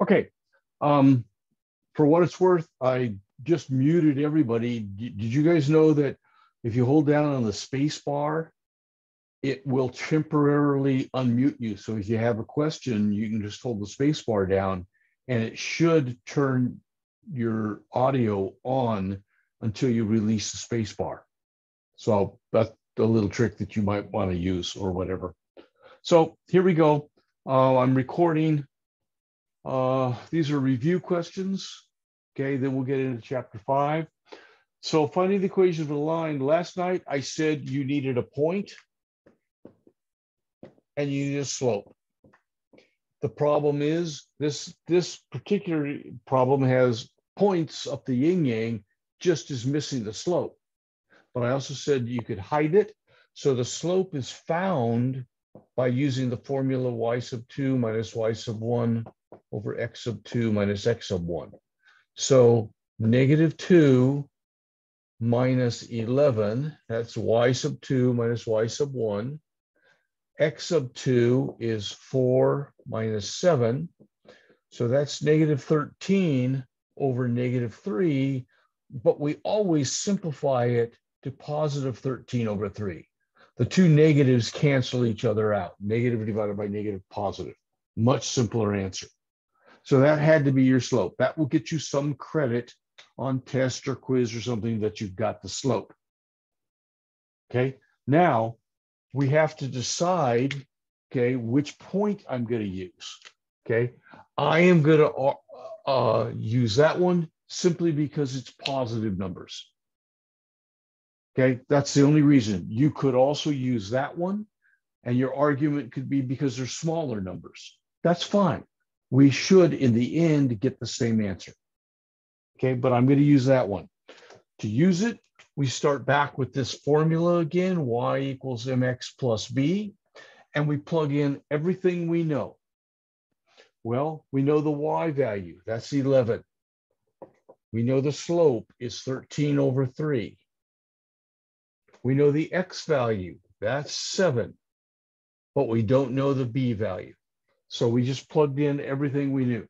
Okay. Um, for what it's worth, I just muted everybody. Did you guys know that if you hold down on the space bar, it will temporarily unmute you. So if you have a question, you can just hold the space bar down and it should turn your audio on until you release the space bar. So that's a little trick that you might want to use or whatever. So here we go. Uh, I'm recording. Uh, these are review questions. Okay, then we'll get into chapter five. So finding the equation of a line, last night I said you needed a point and you need a slope. The problem is this, this particular problem has points up the yin yang, just as missing the slope. But I also said you could hide it. So the slope is found by using the formula y sub 2 minus y sub 1 over x sub 2 minus x sub 1. So negative 2 minus 11, that's y sub 2 minus y sub 1. x sub 2 is 4 minus 7. So that's negative 13 over negative 3, but we always simplify it to positive 13 over 3. The two negatives cancel each other out. Negative divided by negative positive. Much simpler answer. So that had to be your slope. That will get you some credit on test or quiz or something that you've got the slope. Okay, now we have to decide, okay, which point I'm going to use. Okay, I am going to uh, uh, use that one simply because it's positive numbers. Okay, that's the only reason. You could also use that one, and your argument could be because they're smaller numbers. That's fine we should, in the end, get the same answer. Okay, but I'm going to use that one. To use it, we start back with this formula again, y equals mx plus b, and we plug in everything we know. Well, we know the y value, that's 11. We know the slope is 13 over 3. We know the x value, that's 7, but we don't know the b value. So we just plugged in everything we knew.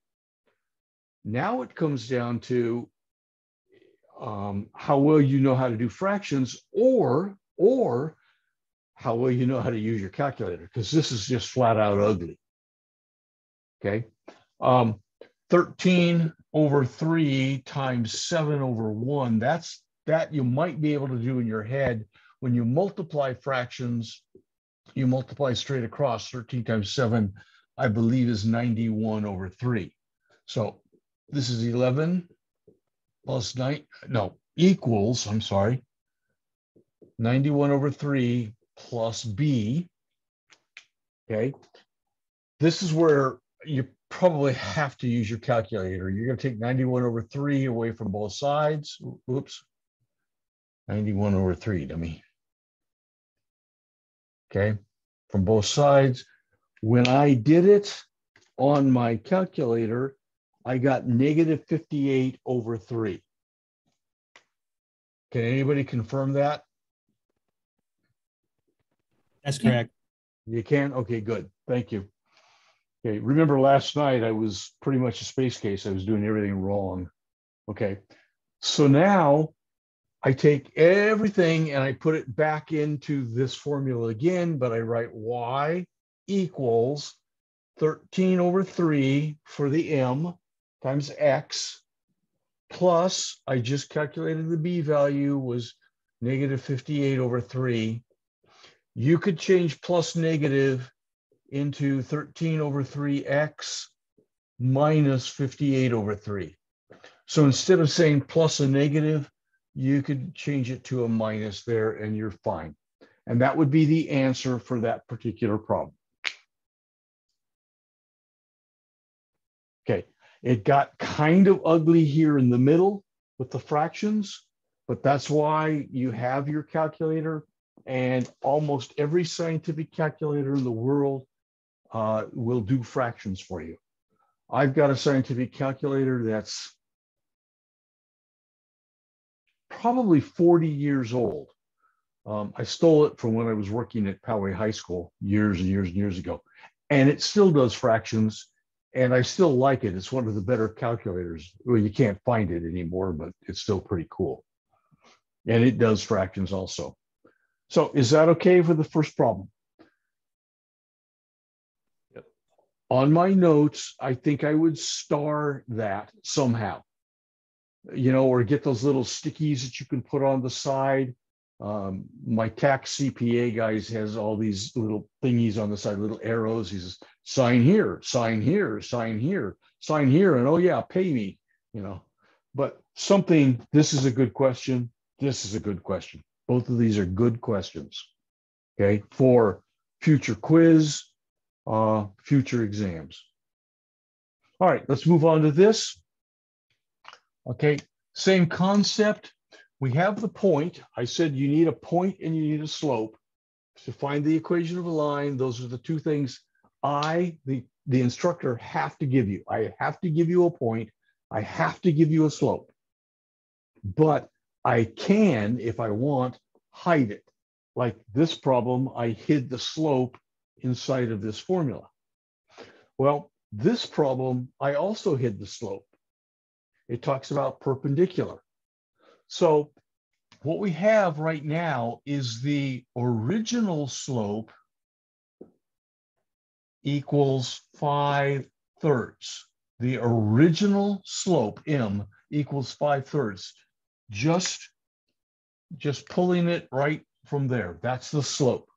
Now it comes down to um, how well you know how to do fractions or, or how well you know how to use your calculator, because this is just flat out ugly. Okay. Um, 13 over 3 times 7 over 1, that's that you might be able to do in your head. When you multiply fractions, you multiply straight across 13 times 7 I believe is 91 over 3. So this is 11 plus 9, no, equals, I'm sorry, 91 over 3 plus b. Okay. This is where you probably have to use your calculator. You're going to take 91 over 3 away from both sides. Oops. 91 over 3, dummy. Okay. From both sides. When I did it on my calculator, I got negative 58 over 3. Can anybody confirm that? That's correct. You can? Okay, good. Thank you. Okay, remember last night I was pretty much a space case. I was doing everything wrong. Okay, so now I take everything and I put it back into this formula again, but I write y equals 13 over 3 for the m times x plus, I just calculated the b value was negative 58 over 3. You could change plus negative into 13 over 3x minus 58 over 3. So instead of saying plus a negative, you could change it to a minus there and you're fine. And that would be the answer for that particular problem. Okay, it got kind of ugly here in the middle with the fractions, but that's why you have your calculator and almost every scientific calculator in the world uh, will do fractions for you. I've got a scientific calculator that's probably 40 years old. Um, I stole it from when I was working at Poway High School years and years and years ago. And it still does fractions and I still like it. It's one of the better calculators. Well, you can't find it anymore, but it's still pretty cool. And it does fractions also. So is that okay for the first problem? Yep. On my notes, I think I would star that somehow, you know, or get those little stickies that you can put on the side. Um, my tax CPA guys has all these little thingies on the side, little arrows. He says, sign here, sign here, sign here, sign here, and oh yeah, pay me, you know. But something, this is a good question. This is a good question. Both of these are good questions, okay, for future quiz, uh, future exams. All right, let's move on to this. Okay, same concept. We have the point. I said you need a point and you need a slope. To find the equation of a line, those are the two things I, the, the instructor, have to give you. I have to give you a point. I have to give you a slope. But I can, if I want, hide it. Like this problem, I hid the slope inside of this formula. Well, this problem, I also hid the slope. It talks about perpendicular. So what we have right now is the original slope equals 5 thirds. The original slope, m, equals 5 thirds just just pulling it right from there. That's the slope.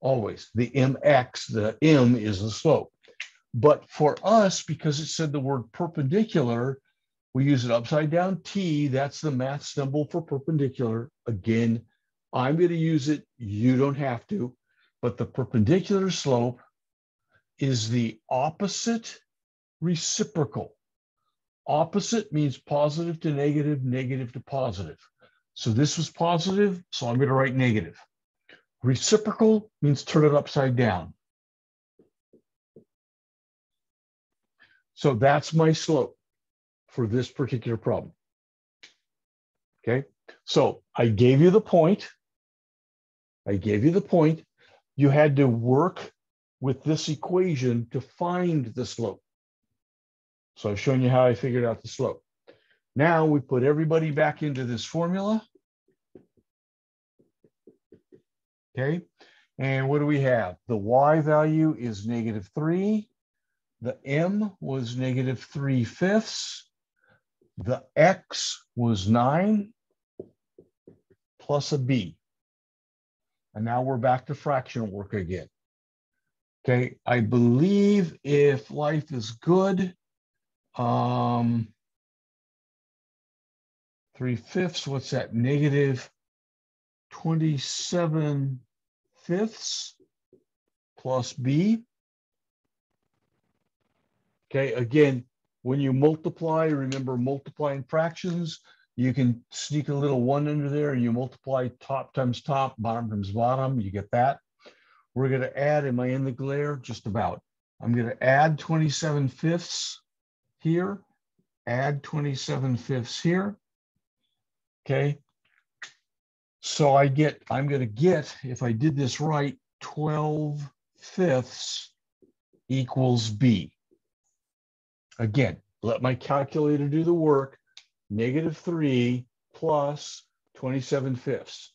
Always the mx, the m is the slope. But for us, because it said the word perpendicular, we use an upside down t. That's the math symbol for perpendicular. Again, I'm going to use it. You don't have to. But the perpendicular slope is the opposite reciprocal Opposite means positive to negative, negative to positive. So this was positive, so I'm going to write negative. Reciprocal means turn it upside down. So that's my slope for this particular problem. Okay, so I gave you the point. I gave you the point. You had to work with this equation to find the slope. So I've shown you how I figured out the slope. Now we put everybody back into this formula. Okay, and what do we have? The y value is negative three. The m was negative three fifths. The x was nine plus a b. And now we're back to fraction work again. Okay, I believe if life is good, um, three fifths, what's that? Negative 27 fifths plus B. Okay, again, when you multiply, remember multiplying fractions, you can sneak a little one under there and you multiply top times top, bottom times bottom, you get that. We're gonna add, am I in the glare? Just about. I'm gonna add 27 fifths here, add 27 fifths here. Okay. So I get, I'm going to get, if I did this right, 12 fifths equals B. Again, let my calculator do the work. Negative 3 plus 27 fifths.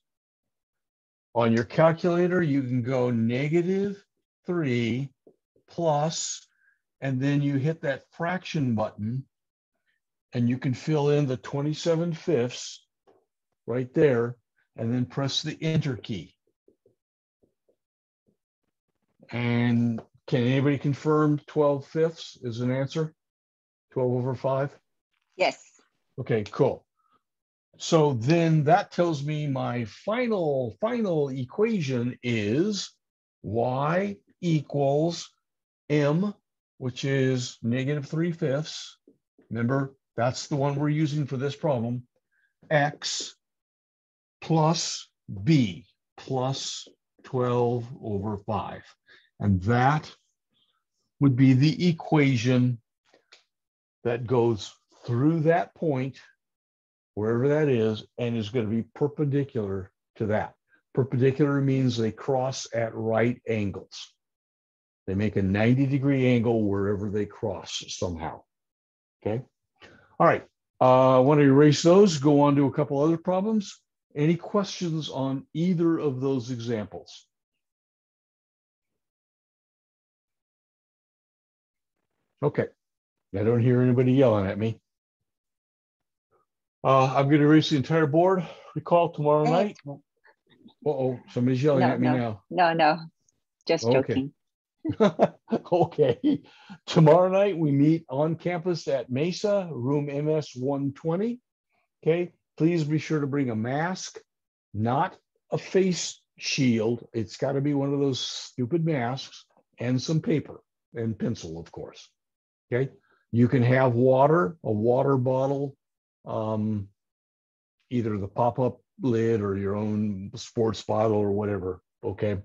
On your calculator, you can go negative 3 plus and then you hit that fraction button and you can fill in the 27 fifths right there and then press the enter key. And can anybody confirm 12 fifths is an answer? 12 over 5? Yes. Okay, cool. So then that tells me my final, final equation is y equals m which is negative 3 fifths. Remember, that's the one we're using for this problem. X plus B plus 12 over 5. And that would be the equation that goes through that point, wherever that is, and is going to be perpendicular to that. Perpendicular means they cross at right angles. They make a 90 degree angle wherever they cross somehow. Okay. All right. Uh, I want to erase those, go on to a couple other problems. Any questions on either of those examples? Okay. I don't hear anybody yelling at me. Uh, I'm going to erase the entire board. Recall tomorrow night. Uh oh, somebody's yelling No, at me no. now. No, no, just Okay. joking. okay. Tomorrow night we meet on campus at Mesa, room MS 120. Okay. Please be sure to bring a mask, not a face shield. It's got to be one of those stupid masks and some paper and pencil, of course. Okay. You can have water, a water bottle, um, either the pop up lid or your own sports bottle or whatever. Okay.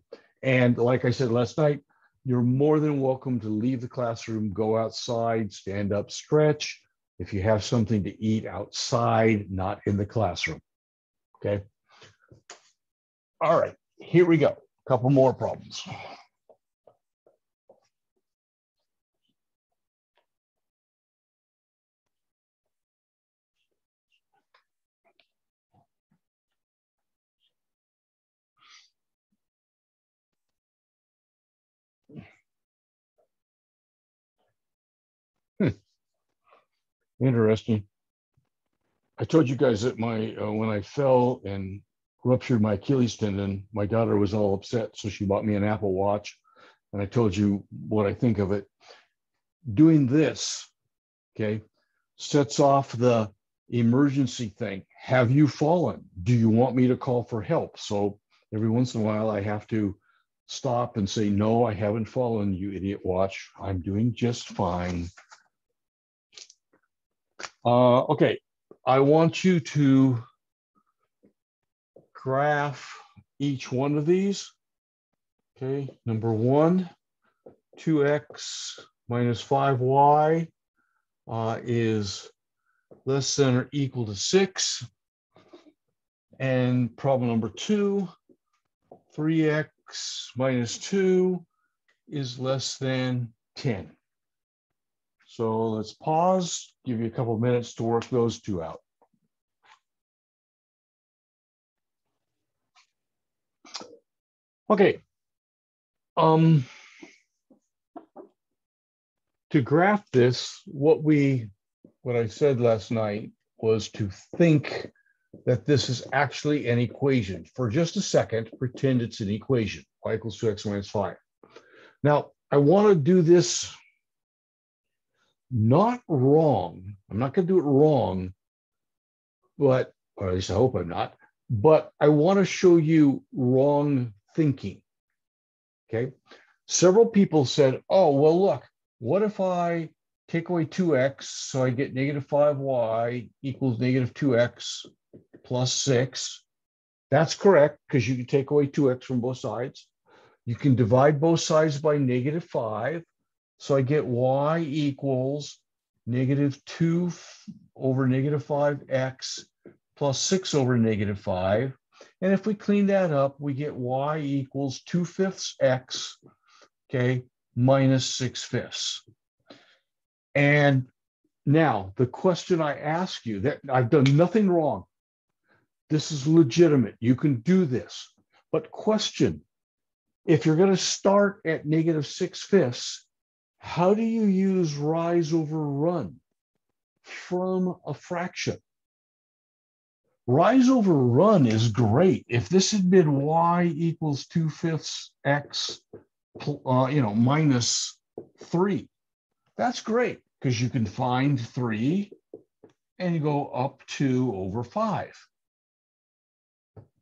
And like I said last night, you're more than welcome to leave the classroom, go outside, stand up, stretch. If you have something to eat outside, not in the classroom. Okay. All right, here we go. A couple more problems. Interesting. I told you guys that my uh, when I fell and ruptured my Achilles tendon, my daughter was all upset, so she bought me an Apple Watch, and I told you what I think of it. Doing this, okay, sets off the emergency thing. Have you fallen? Do you want me to call for help? So every once in a while, I have to stop and say, "No, I haven't fallen, you idiot watch. I'm doing just fine." Uh, okay, I want you to graph each one of these. Okay, number one, 2x minus 5y uh, is less than or equal to 6. And problem number two, 3x minus 2 is less than 10. So let's pause, give you a couple of minutes to work those two out. Okay. Um, to graph this, what we, what I said last night was to think that this is actually an equation. For just a second, pretend it's an equation, y equals 2x minus 5. Now, I want to do this not wrong. I'm not going to do it wrong, but, or at least I hope I'm not, but I want to show you wrong thinking. Okay. Several people said, oh, well, look, what if I take away 2x, so I get negative 5y equals negative 2x plus 6. That's correct because you can take away 2x from both sides. You can divide both sides by negative 5. So I get y equals negative 2 over negative 5x plus 6 over negative 5. And if we clean that up, we get y equals 2 fifths x, okay, minus 6 fifths. And now the question I ask you that I've done nothing wrong. This is legitimate. You can do this. But question, if you're going to start at negative 6 fifths, how do you use rise over run from a fraction? Rise over run is great. If this had been y equals 2 fifths x, uh, you know, minus 3, that's great because you can find 3 and you go up 2 over 5.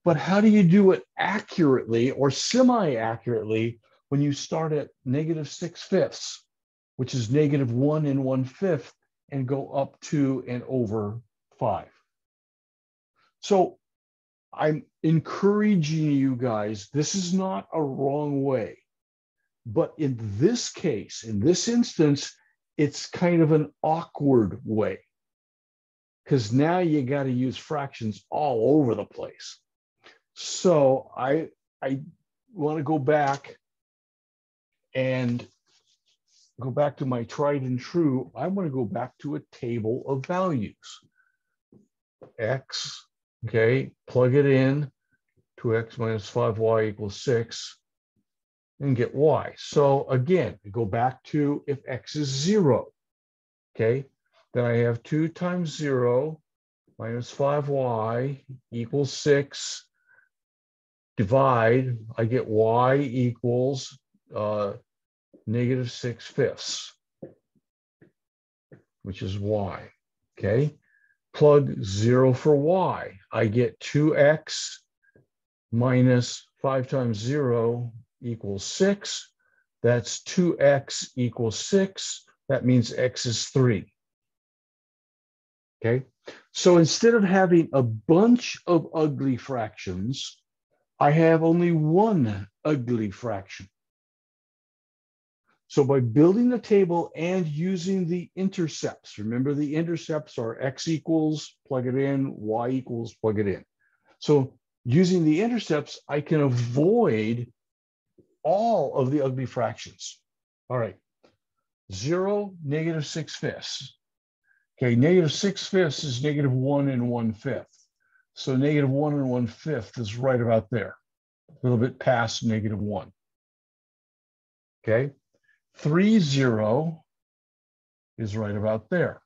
But how do you do it accurately or semi-accurately when you start at negative 6 fifths, which is negative 1 and one fifth, and go up two and over 5? So I'm encouraging you guys, this is not a wrong way. But in this case, in this instance, it's kind of an awkward way because now you got to use fractions all over the place. So I I want to go back and go back to my tried and true, I want to go back to a table of values. X, okay, plug it in, to X minus 5y equals 6, and get y. So again, go back to if x is 0, okay, then I have 2 times 0 minus 5y equals 6. Divide, I get y equals uh, negative 6 fifths, which is y, okay? Plug 0 for y. I get 2x minus 5 times 0 equals 6. That's 2x equals 6. That means x is 3. Okay, so instead of having a bunch of ugly fractions, I have only one ugly fraction. So by building the table and using the intercepts, remember the intercepts are x equals, plug it in, y equals, plug it in. So using the intercepts, I can avoid all of the ugly fractions. All right, zero, negative six fifths. Okay, negative six fifths is negative one and one fifth. So negative one and one fifth is right about there, a little bit past negative one. Okay, three zero is right about there.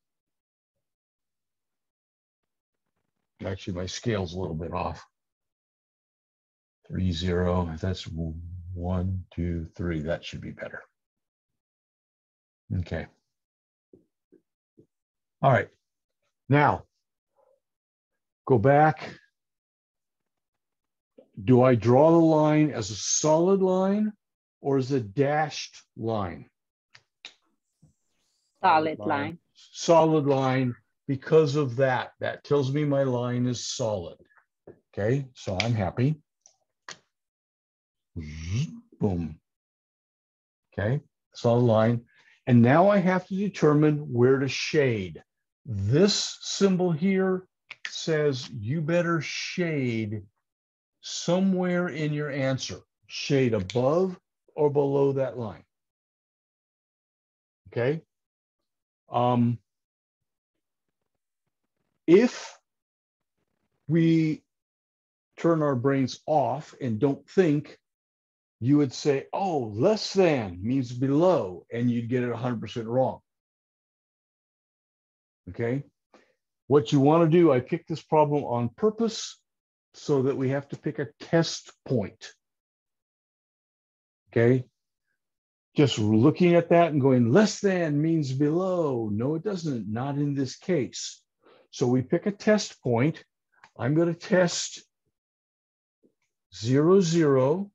Actually, my scale's a little bit off. Three zero, that's one, two, three. That should be better. Okay. All right. Now, go back. Do I draw the line as a solid line or is a dashed line? Solid line. Solid line because of that. That tells me my line is solid. Okay, so I'm happy. Boom. Okay, solid line. And now I have to determine where to shade. This symbol here says you better shade somewhere in your answer. Shade above or below that line. Okay. Um, if we turn our brains off and don't think, you would say, oh, less than means below, and you'd get it 100% wrong. Okay. What you want to do, I picked this problem on purpose so that we have to pick a test point. Okay. Just looking at that and going less than means below. No, it doesn't. Not in this case. So we pick a test point. I'm going to test zero, zero.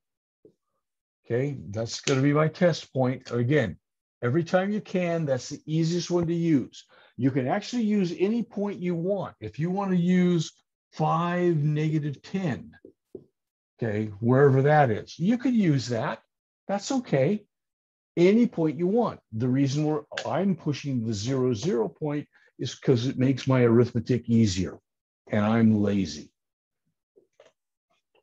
Okay, that's going to be my test point. Again, every time you can, that's the easiest one to use. You can actually use any point you want. If you want to use 5, negative 10, okay, wherever that is, you could use that. That's okay. Any point you want. The reason we're, I'm pushing the zero, zero point is because it makes my arithmetic easier and I'm lazy.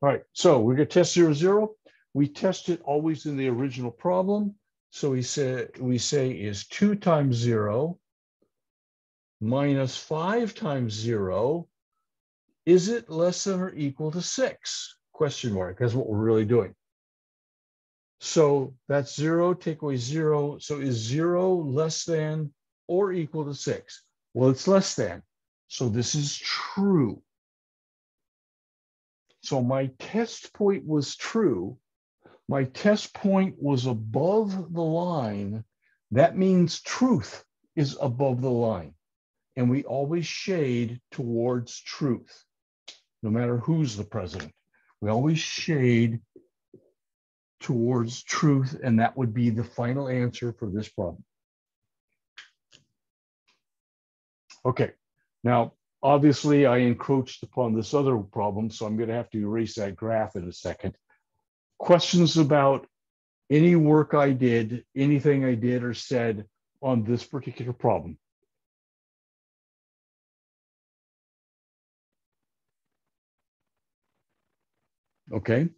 All right, so we're to test zero, zero. We test it always in the original problem. So we say, we say is 2 times 0 minus 5 times 0, is it less than or equal to 6? Question mark. That's what we're really doing. So that's 0, take away 0. So is 0 less than or equal to 6? Well, it's less than. So this is true. So my test point was true. My test point was above the line. That means truth is above the line and we always shade towards truth, no matter who's the president. We always shade towards truth, and that would be the final answer for this problem. Okay, now obviously I encroached upon this other problem, so I'm going to have to erase that graph in a second. Questions about any work I did, anything I did or said on this particular problem? Okay,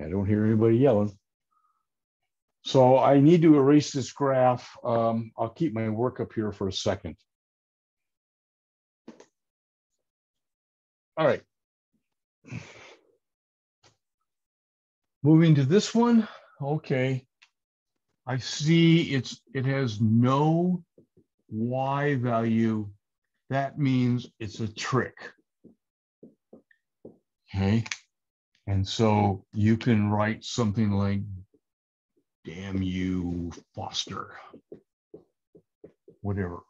I don't hear anybody yelling. So I need to erase this graph. Um, I'll keep my work up here for a second. All right. Moving to this one. Okay. I see it's it has no y value. That means it's a trick. Okay. And so you can write something like, damn you, Foster, whatever.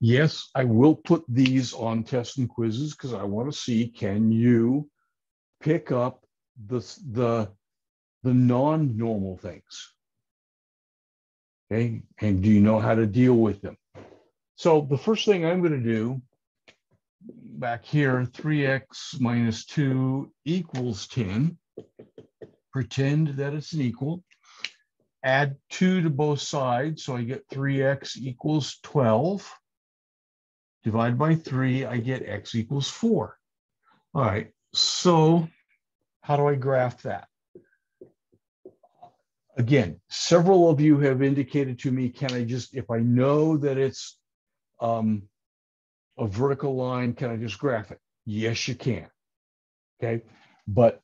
Yes, I will put these on tests and quizzes because I want to see, can you pick up the, the, the non-normal things? Okay, and do you know how to deal with them? So the first thing I'm going to do back here, 3x minus 2 equals 10. Pretend that it's an equal. Add 2 to both sides, so I get 3x equals 12. Divide by 3, I get x equals 4. All right, so how do I graph that? Again, several of you have indicated to me, can I just, if I know that it's um, a vertical line, can I just graph it? Yes, you can. Okay. But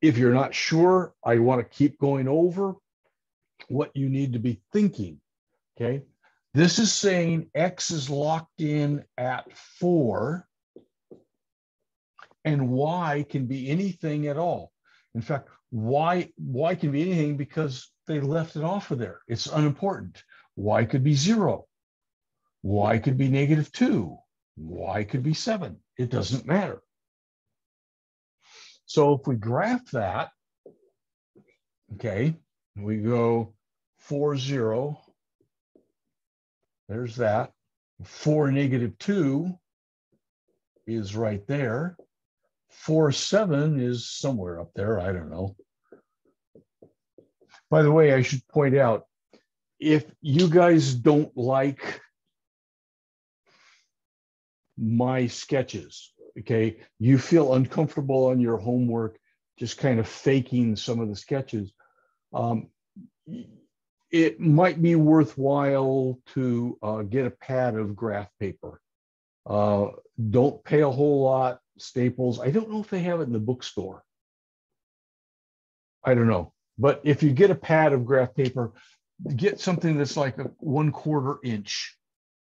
if you're not sure, I want to keep going over what you need to be thinking. Okay. This is saying X is locked in at four and Y can be anything at all. In fact, Y, y can be anything because they left it off of there. It's unimportant. Y could be zero. Y could be negative two. Y could be seven. It doesn't matter. So if we graph that, okay, we go four, zero. There's that. Four, negative two is right there. Four, seven is somewhere up there. I don't know. By the way, I should point out, if you guys don't like my sketches. Okay. You feel uncomfortable on your homework, just kind of faking some of the sketches. Um, it might be worthwhile to uh, get a pad of graph paper. Uh, don't pay a whole lot. Staples. I don't know if they have it in the bookstore. I don't know. But if you get a pad of graph paper, get something that's like a one quarter inch.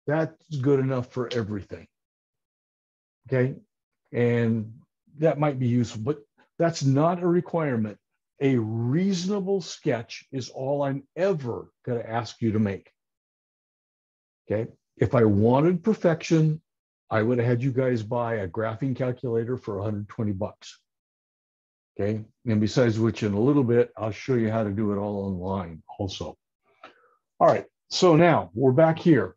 That's good enough for everything. Okay. And that might be useful, but that's not a requirement. A reasonable sketch is all I'm ever going to ask you to make. Okay. If I wanted perfection, I would have had you guys buy a graphing calculator for 120 bucks. Okay. And besides which, in a little bit, I'll show you how to do it all online also. All right. So now we're back here.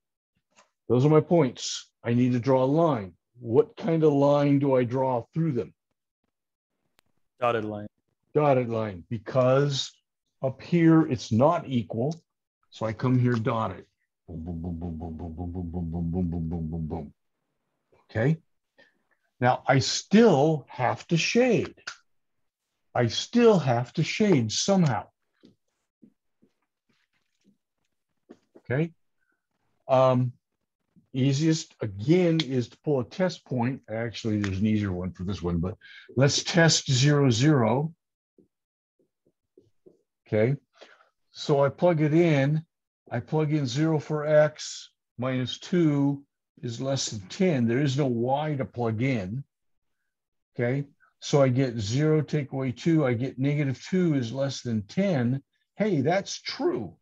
Those are my points. I need to draw a line what kind of line do I draw through them? Dotted line. Dotted line, because up here it's not equal. So I come here dotted. Boom, boom, boom, boom, boom, boom, boom, boom, boom, boom, boom, boom, boom, boom, boom. Okay. Now I still have to shade. I still have to shade somehow. Okay. Um, Easiest again is to pull a test point. Actually, there's an easier one for this one, but let's test zero, zero. Okay, so I plug it in. I plug in zero for X minus two is less than 10. There is no Y to plug in. Okay, so I get zero take away two. I get negative two is less than 10. Hey, that's true.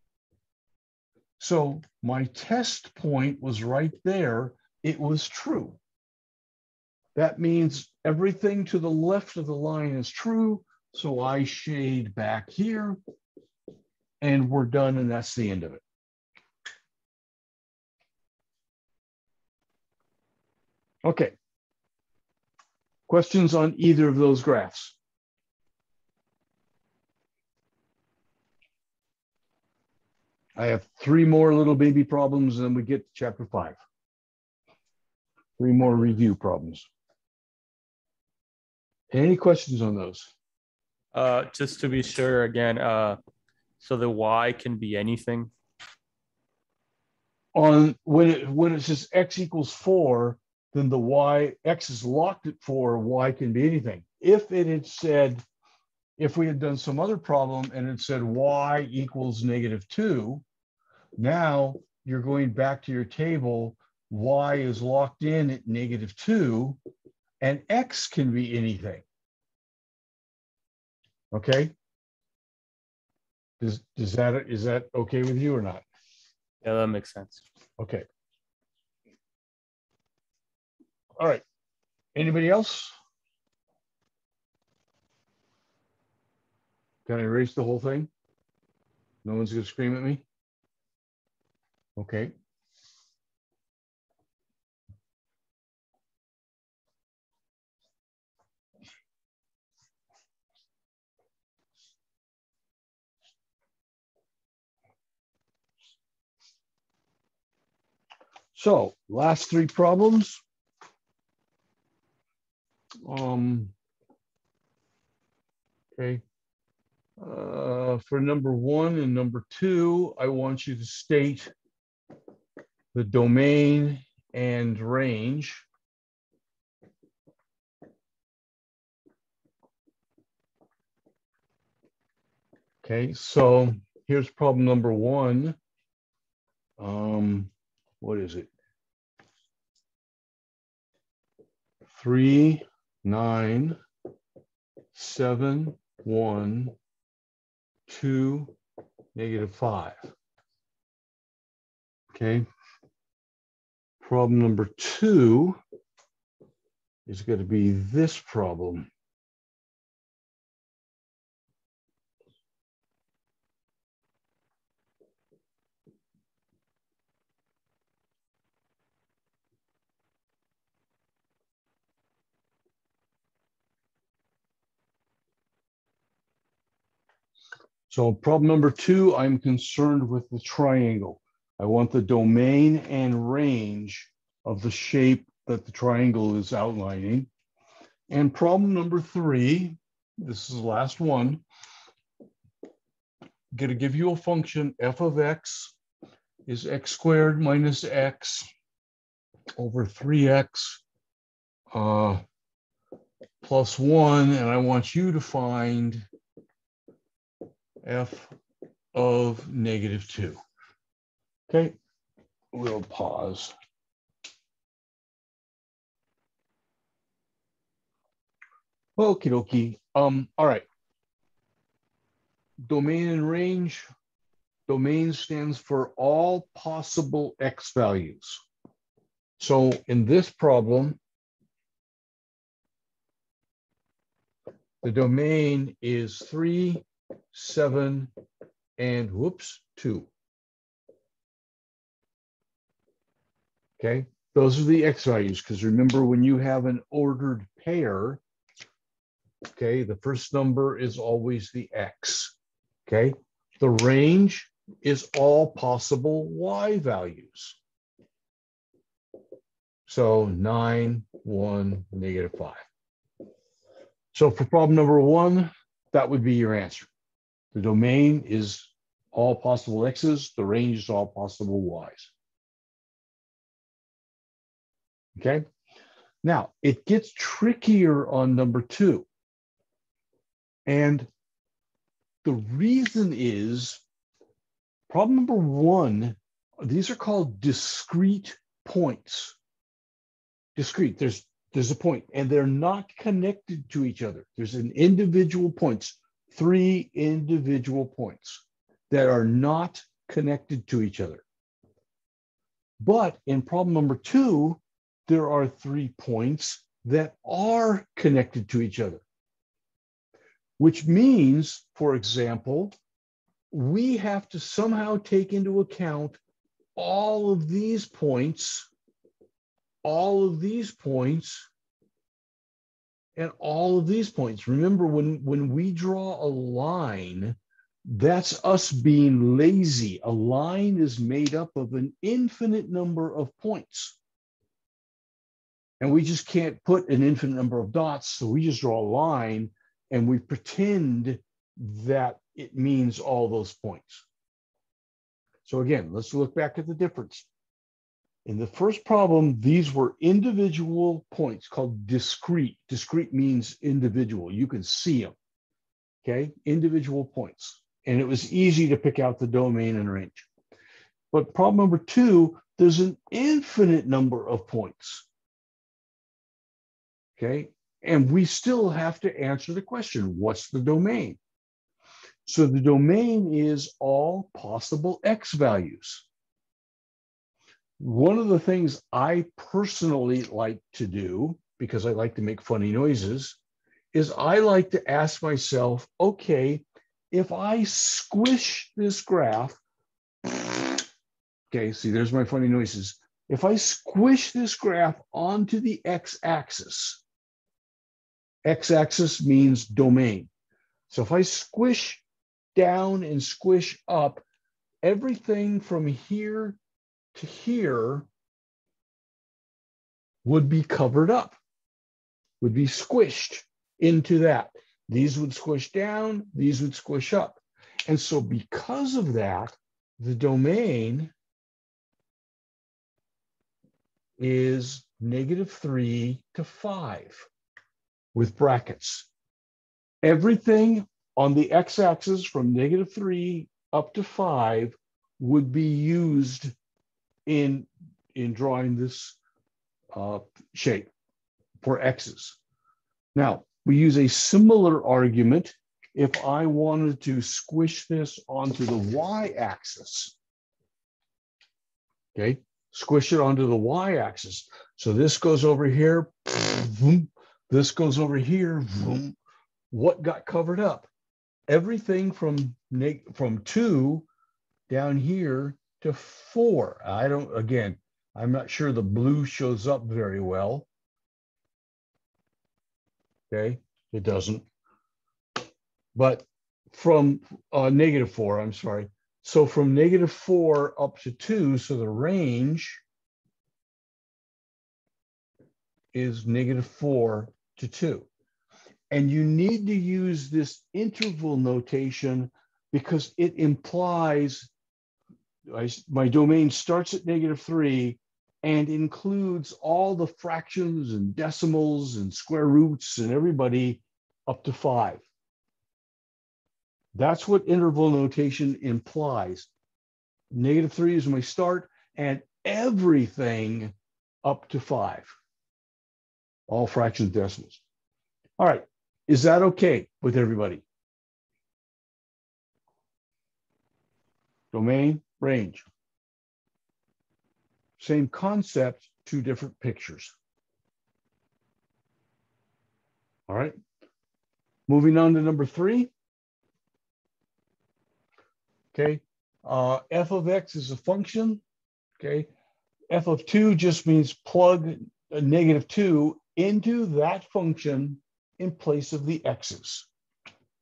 So my test point was right there. It was true. That means everything to the left of the line is true. So I shade back here and we're done and that's the end of it. Okay. Questions on either of those graphs? I have three more little baby problems, and then we get to chapter five. Three more review problems. Any questions on those? Uh, just to be sure again, uh, So the y can be anything. On when it when it says x equals four, then the y x is locked at four, y can be anything. If it had said, if we had done some other problem and it said y equals negative two, now you're going back to your table, y is locked in at negative two, and x can be anything. Okay? Does, does that, is that okay with you or not? Yeah, that makes sense. Okay. All right. Anybody else? Can I erase the whole thing? No one's gonna scream at me? Okay. So last three problems. Um, okay. Uh, for number one and number two, I want you to state the domain and range. Okay, so here's problem number one. Um, what is it? Three, nine, seven, one, two, negative five. Okay. Problem number two is going to be this problem. So problem number two, I'm concerned with the triangle. I want the domain and range of the shape that the triangle is outlining. And problem number three, this is the last one, I'm to give you a function f of x is x squared minus x over 3x uh, plus 1, and I want you to find f of negative 2. Okay, we'll pause. Okie dokie. Um, all right. Domain and range. Domain stands for all possible x values. So in this problem, the domain is three, seven, and whoops, two. Okay, those are the x values because remember when you have an ordered pair, okay, the first number is always the x. Okay, the range is all possible y values. So nine, one, negative five. So for problem number one, that would be your answer. The domain is all possible x's, the range is all possible y's. Okay. Now it gets trickier on number two. And the reason is problem number one, these are called discrete points. Discrete, there's there's a point, and they're not connected to each other. There's an individual points, three individual points that are not connected to each other. But in problem number two, there are three points that are connected to each other, which means, for example, we have to somehow take into account all of these points, all of these points, and all of these points. Remember, when, when we draw a line, that's us being lazy. A line is made up of an infinite number of points. And we just can't put an infinite number of dots. So we just draw a line and we pretend that it means all those points. So again, let's look back at the difference. In the first problem, these were individual points called discrete. Discrete means individual. You can see them, okay? Individual points. And it was easy to pick out the domain and range. But problem number two, there's an infinite number of points, okay? And we still have to answer the question, what's the domain? So the domain is all possible x values. One of the things I personally like to do, because I like to make funny noises, is I like to ask myself, okay, if I squish this graph, okay, see, there's my funny noises. If I squish this graph onto the x-axis, x-axis means domain. So if I squish down and squish up, everything from here to here would be covered up, would be squished into that. These would squish down, these would squish up. And so because of that, the domain is negative three to five with brackets. Everything on the x-axis from negative three up to five would be used in, in drawing this uh, shape for x's. Now, we use a similar argument if I wanted to squish this onto the y-axis. Okay, squish it onto the y-axis. So this goes over here, this goes over here. What got covered up? everything from from two down here to four. I don't, again, I'm not sure the blue shows up very well. Okay, it doesn't. But from uh, negative four, I'm sorry. So from negative four up to two, so the range is negative four to two. And you need to use this interval notation because it implies I, my domain starts at negative three and includes all the fractions and decimals and square roots and everybody up to five. That's what interval notation implies. Negative three is my start and everything up to five, all fractions decimals. All right, is that okay with everybody? Domain, range. Same concept, two different pictures. All right. Moving on to number three. Okay. Uh, f of x is a function. Okay. f of 2 just means plug a negative 2 into that function in place of the x's.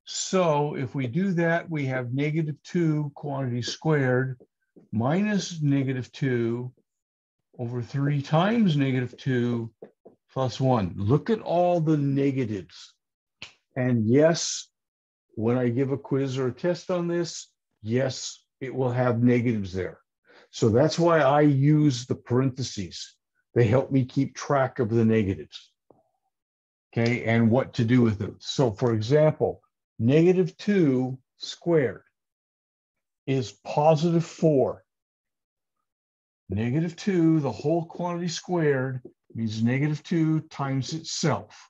So if we do that, we have negative 2 quantity squared minus negative 2 over 3 times negative 2 plus 1. Look at all the negatives. And yes, when I give a quiz or a test on this, yes, it will have negatives there. So that's why I use the parentheses. They help me keep track of the negatives okay, and what to do with them. So for example, negative two squared is positive four. Negative two, the whole quantity squared means negative two times itself.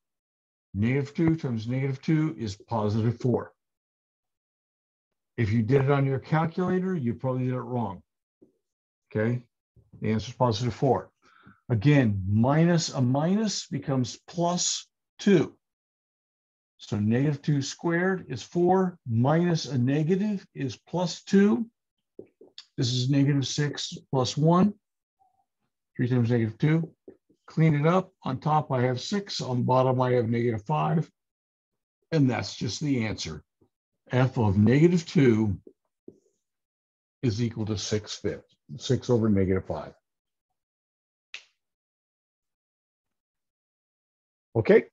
Negative two times negative two is positive four. If you did it on your calculator, you probably did it wrong. Okay, the answer is positive four. Again, minus a minus becomes plus 2. So negative 2 squared is 4 minus a negative is plus 2. This is negative 6 plus 1. 3 times negative 2. Clean it up. On top, I have 6. On bottom, I have negative 5. And that's just the answer. f of negative 2 is equal to 6 fifths. 6 over negative 5. Okay.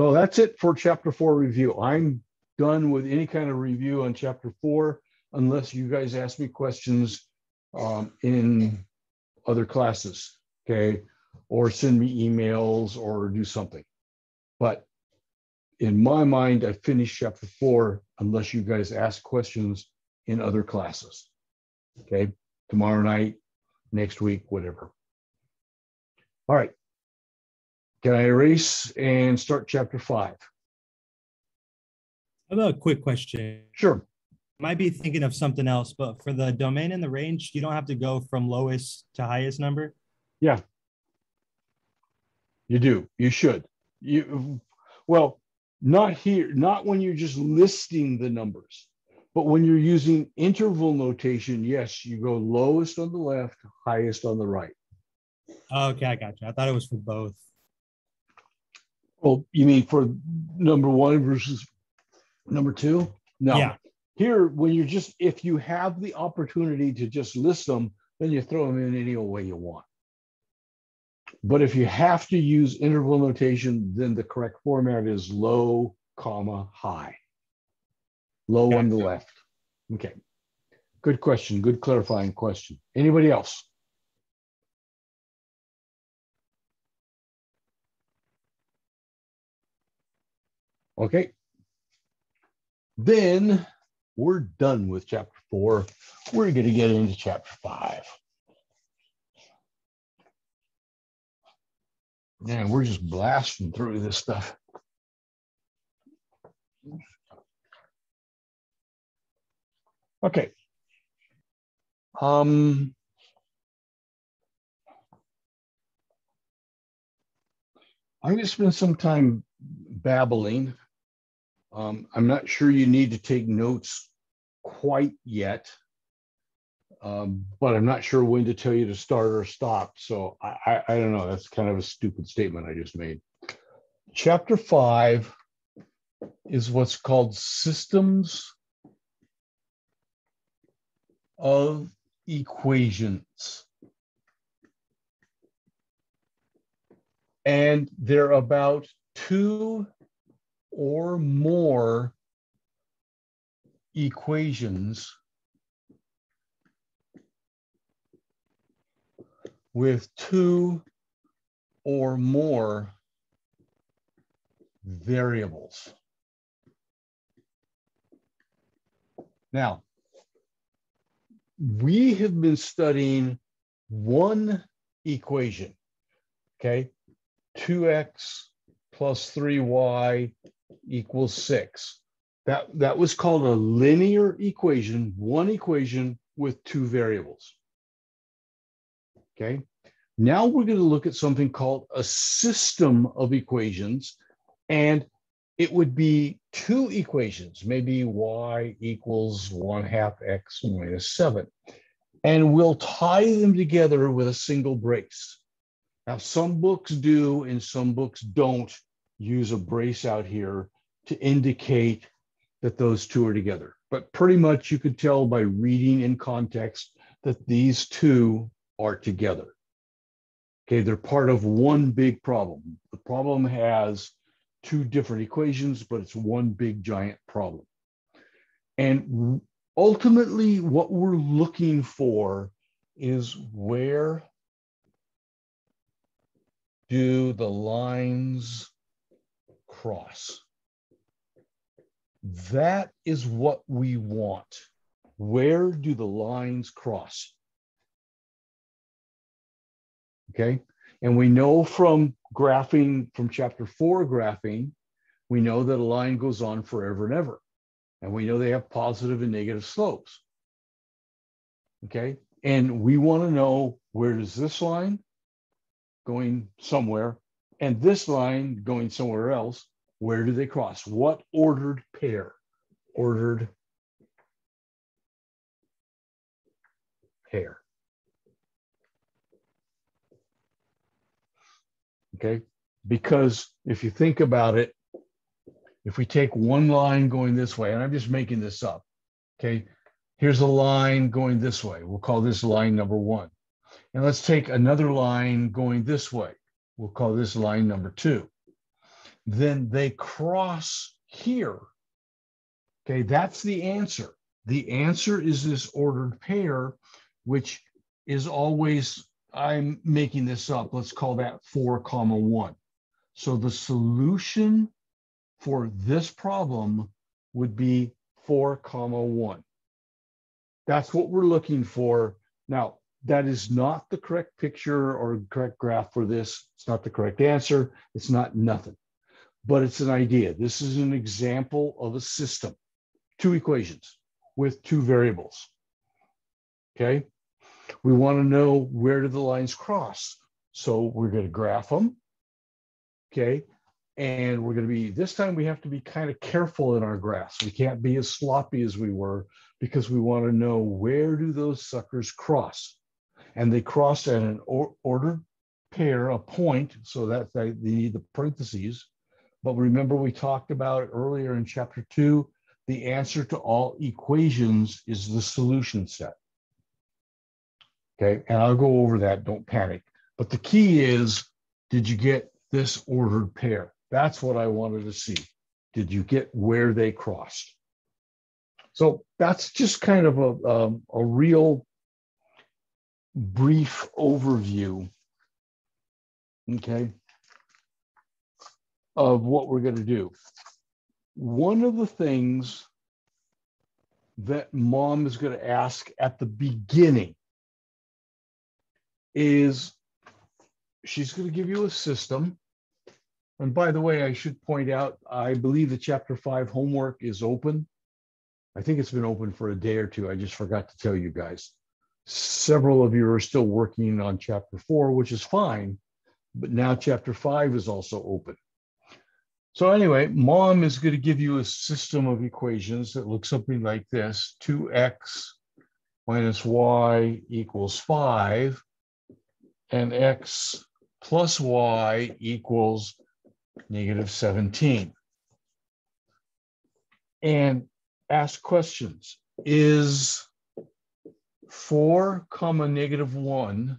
So that's it for chapter four review. I'm done with any kind of review on chapter four, unless you guys ask me questions um, in other classes, okay? Or send me emails or do something. But in my mind, I finished chapter four unless you guys ask questions in other classes. Okay, tomorrow night, next week, whatever. All right. Can I erase and start chapter five? I have a quick question. Sure. Might be thinking of something else, but for the domain and the range, you don't have to go from lowest to highest number. Yeah. You do. You should. You well, not here, not when you're just listing the numbers, but when you're using interval notation, yes, you go lowest on the left, highest on the right. Okay, I got you. I thought it was for both. Well, you mean for number one versus number two? No. Yeah. Here, when you're just, if you have the opportunity to just list them, then you throw them in any old way you want. But if you have to use interval notation, then the correct format is low, comma, high. Low on the left. Okay. Good question. Good clarifying question. Anybody else? Okay. Then we're done with chapter four. We're going to get into chapter five. Man, we're just blasting through this stuff. Okay. Um, I'm going to spend some time babbling. Um, I'm not sure you need to take notes quite yet, um, but I'm not sure when to tell you to start or stop. So I, I, I don't know. That's kind of a stupid statement I just made. Chapter five is what's called systems of equations. And they're about two or more equations with two or more variables. Now, we have been studying one equation, okay? 2x plus 3y equals 6. That, that was called a linear equation, one equation with two variables. Okay. Now we're going to look at something called a system of equations. And it would be two equations, maybe y equals 1 half x minus 7. And we'll tie them together with a single brace. Now, some books do and some books don't use a brace out here to indicate that those two are together. But pretty much you could tell by reading in context that these two are together. Okay, they're part of one big problem. The problem has two different equations, but it's one big giant problem. And ultimately, what we're looking for is where do the lines cross? That is what we want. Where do the lines cross? Okay. And we know from graphing, from chapter four graphing, we know that a line goes on forever and ever. And we know they have positive and negative slopes. Okay. And we want to know where does this line going somewhere and this line going somewhere else, where do they cross? What ordered pair? Ordered pair. okay? Because if you think about it, if we take one line going this way, and I'm just making this up, okay? Here's a line going this way. We'll call this line number one. And let's take another line going this way. We'll call this line number two. Then they cross here. Okay, that's the answer. The answer is this ordered pair, which is always, I'm making this up, let's call that four comma one. So the solution for this problem would be four comma one. That's what we're looking for. Now, that is not the correct picture or correct graph for this. It's not the correct answer. It's not nothing, but it's an idea. This is an example of a system, two equations with two variables. Okay. We want to know where do the lines cross. So we're going to graph them. Okay. And we're going to be, this time we have to be kind of careful in our graphs. We can't be as sloppy as we were because we want to know where do those suckers cross and they cross at an or, ordered pair, a point, so that they, they need the parentheses. But remember, we talked about earlier in chapter two, the answer to all equations is the solution set. Okay, and I'll go over that, don't panic. But the key is, did you get this ordered pair? That's what I wanted to see. Did you get where they crossed? So that's just kind of a, um, a real brief overview, okay, of what we're going to do. One of the things that mom is going to ask at the beginning is she's going to give you a system. And by the way, I should point out, I believe the chapter five homework is open. I think it's been open for a day or two. I just forgot to tell you guys. Several of you are still working on chapter four, which is fine, but now chapter five is also open. So anyway, mom is going to give you a system of equations that looks something like this. 2x minus y equals 5, and x plus y equals negative 17. And ask questions. Is 4 comma negative 1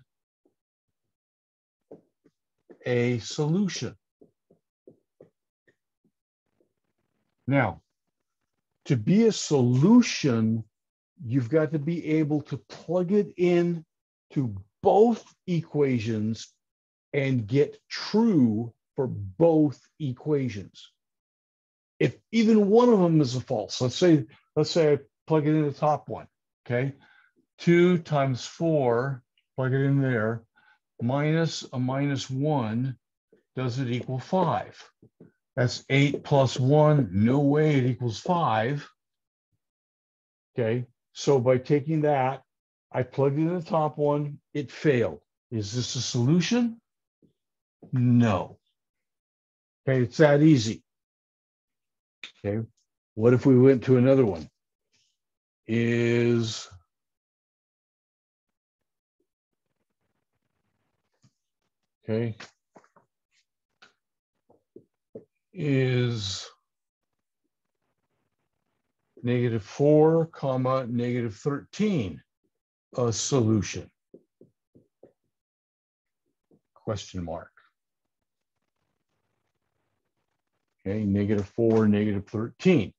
a solution. Now, to be a solution, you've got to be able to plug it in to both equations and get true for both equations. If even one of them is a false, let's say, let's say I plug it in the top one, okay? 2 times 4, plug it in there, minus a minus 1, does it equal 5? That's 8 plus 1. No way it equals 5. Okay, so by taking that, I plugged it in the top one, it failed. Is this a solution? No. Okay, it's that easy. Okay, what if we went to another one? Is okay, is negative 4 comma negative 13 a solution? Question mark. Okay, negative 4, negative 13.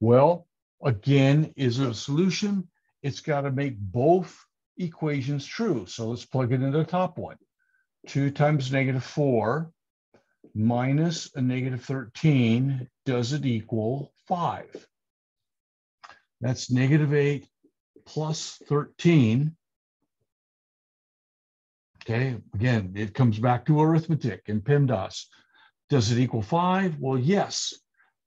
Well, again, is it a solution? It's got to make both equations true. So let's plug it into the top one. 2 times negative 4 minus a negative 13, does it equal 5? That's negative 8 plus 13. Okay, again, it comes back to arithmetic and PEMDAS. Does it equal 5? Well, yes,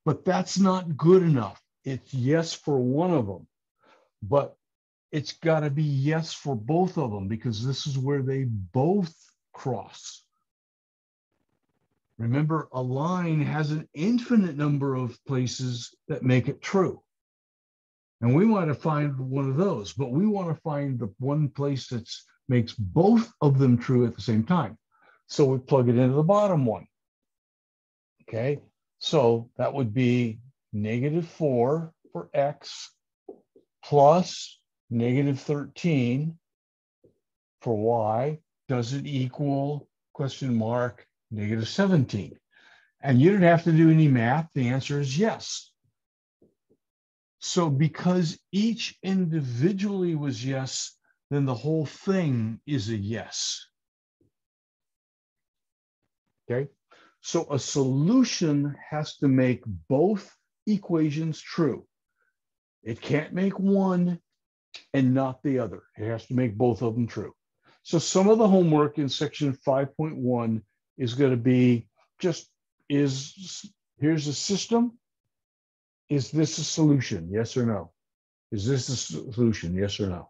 but that's not good enough. It's yes for one of them, but it's got to be yes for both of them because this is where they both cross. Remember, a line has an infinite number of places that make it true. And we want to find one of those, but we want to find the one place that makes both of them true at the same time. So we plug it into the bottom one. Okay, so that would be negative 4 for x plus negative 13 for y does it equal question mark negative 17? And you don't have to do any math. The answer is yes. So because each individually was yes, then the whole thing is a yes. Okay. So a solution has to make both equations true. It can't make one and not the other. It has to make both of them true. So some of the homework in section 5.1 is going to be just is here's a system. Is this a solution? Yes or no? Is this a solution? Yes or no?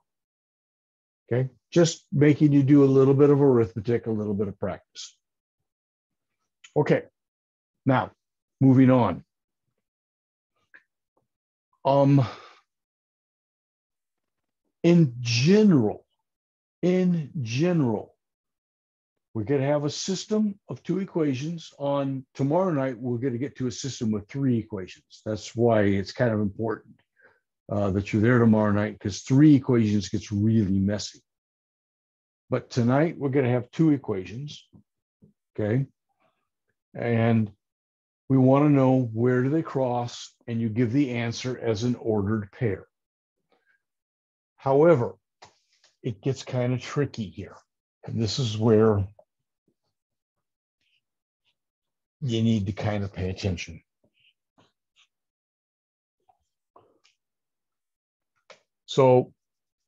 Okay, just making you do a little bit of arithmetic, a little bit of practice. Okay, now moving on. Um, in general, in general, we're going to have a system of two equations. On tomorrow night, we're going to get to a system with three equations. That's why it's kind of important uh, that you're there tomorrow night because three equations gets really messy. But tonight, we're going to have two equations. Okay. And we want to know where do they cross, and you give the answer as an ordered pair. However, it gets kind of tricky here. And this is where you need to kind of pay attention. So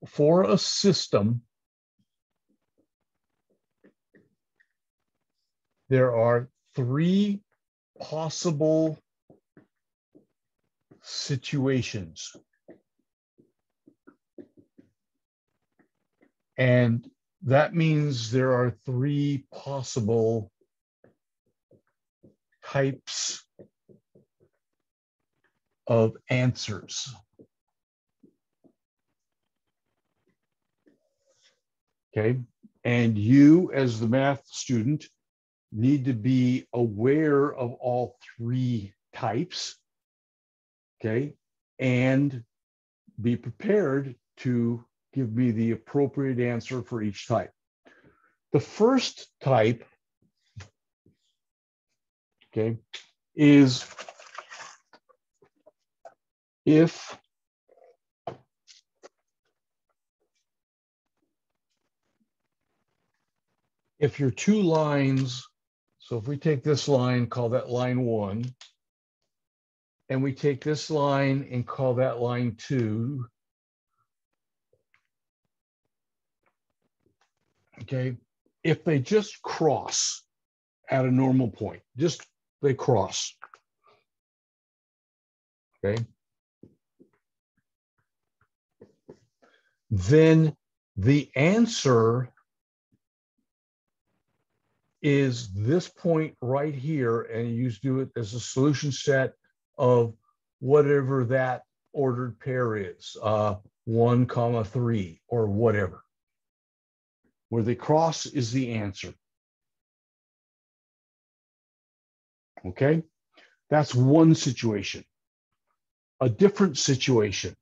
for a system, there are three possible situations. And that means there are three possible types of answers. Okay, and you as the math student need to be aware of all three types, okay, and be prepared to give me the appropriate answer for each type. The first type, okay, is if if your two lines so if we take this line, call that line one, and we take this line and call that line two, okay, if they just cross at a normal point, just they cross, okay, then the answer is this point right here, and you do it as a solution set of whatever that ordered pair is, uh, one comma three or whatever. Where they cross is the answer. Okay, that's one situation. A different situation.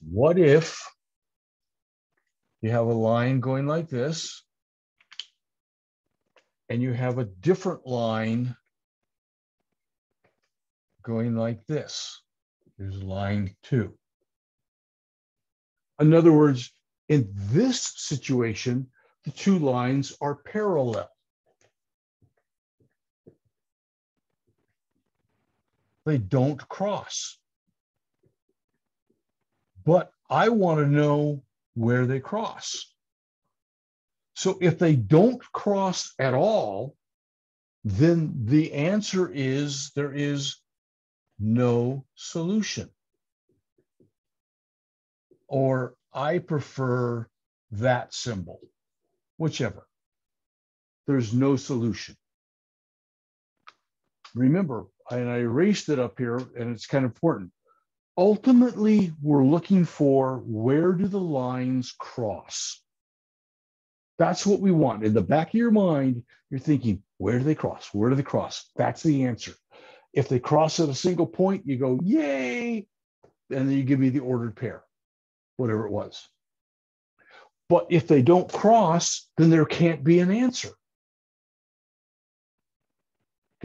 What if you have a line going like this, and you have a different line going like this. Here's line two. In other words, in this situation, the two lines are parallel. They don't cross. But I want to know where they cross. So if they don't cross at all, then the answer is there is no solution. Or I prefer that symbol, whichever. There's no solution. Remember, and I erased it up here, and it's kind of important. Ultimately, we're looking for where do the lines cross? That's what we want. In the back of your mind, you're thinking, where do they cross? Where do they cross? That's the answer. If they cross at a single point, you go, yay. And then you give me the ordered pair, whatever it was. But if they don't cross, then there can't be an answer.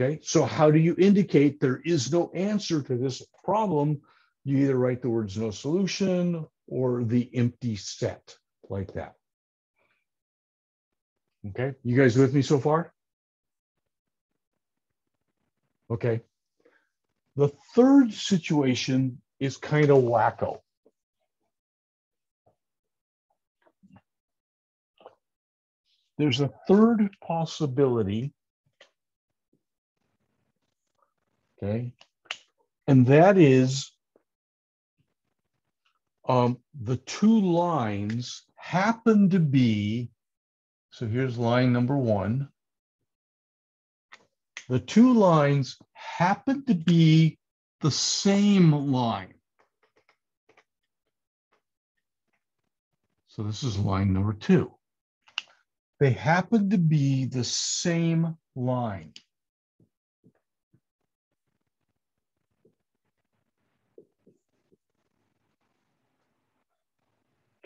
Okay, so how do you indicate there is no answer to this problem? You either write the words no solution or the empty set like that. Okay, you guys with me so far? Okay. The third situation is kind of wacko. There's a third possibility. Okay. And that is um, the two lines happen to be, so here's line number one. The two lines happen to be the same line. So this is line number two. They happen to be the same line.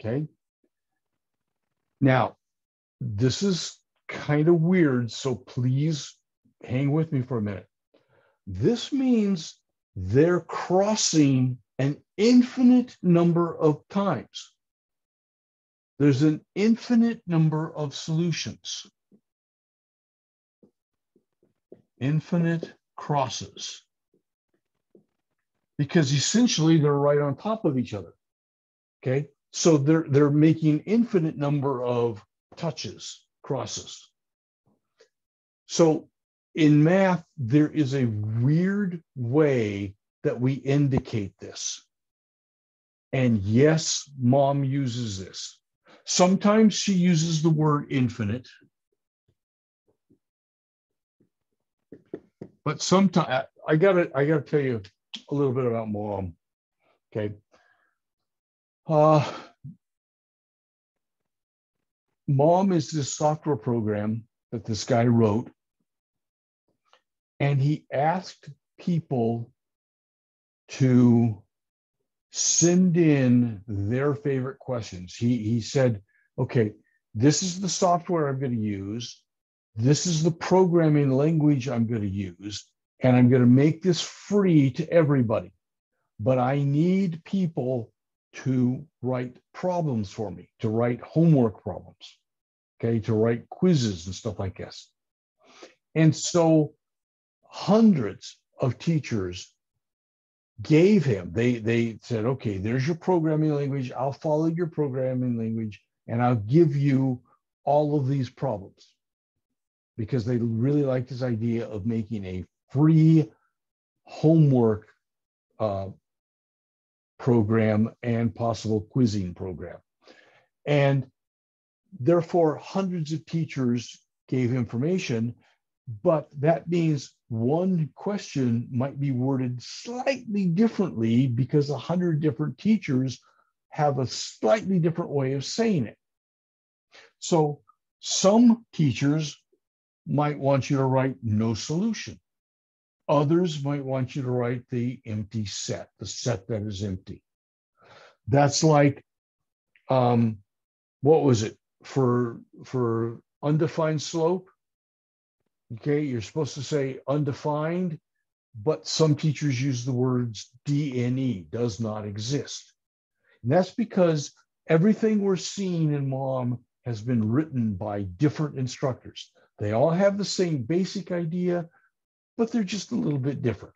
Okay. Now, this is kind of weird, so please hang with me for a minute. This means they're crossing an infinite number of times. There's an infinite number of solutions. Infinite crosses. Because essentially they're right on top of each other. Okay. So they're they're making infinite number of touches, crosses. So in math, there is a weird way that we indicate this. And yes, mom uses this. Sometimes she uses the word infinite. But sometimes I gotta I gotta tell you a little bit about mom. Okay. Uh, mom is this software program that this guy wrote and he asked people to send in their favorite questions. He, he said, okay, this is the software I'm going to use. This is the programming language I'm going to use. And I'm going to make this free to everybody. But I need people to write problems for me, to write homework problems, okay, to write quizzes and stuff like this. And so hundreds of teachers gave him they they said okay there's your programming language i'll follow your programming language and i'll give you all of these problems because they really liked his idea of making a free homework uh, program and possible quizzing program and therefore hundreds of teachers gave information but that means one question might be worded slightly differently because a hundred different teachers have a slightly different way of saying it. So some teachers might want you to write no solution. Others might want you to write the empty set, the set that is empty. That's like, um, what was it for for undefined slope? Okay, you're supposed to say undefined, but some teachers use the words DNE, does not exist. And that's because everything we're seeing in MOM has been written by different instructors. They all have the same basic idea, but they're just a little bit different.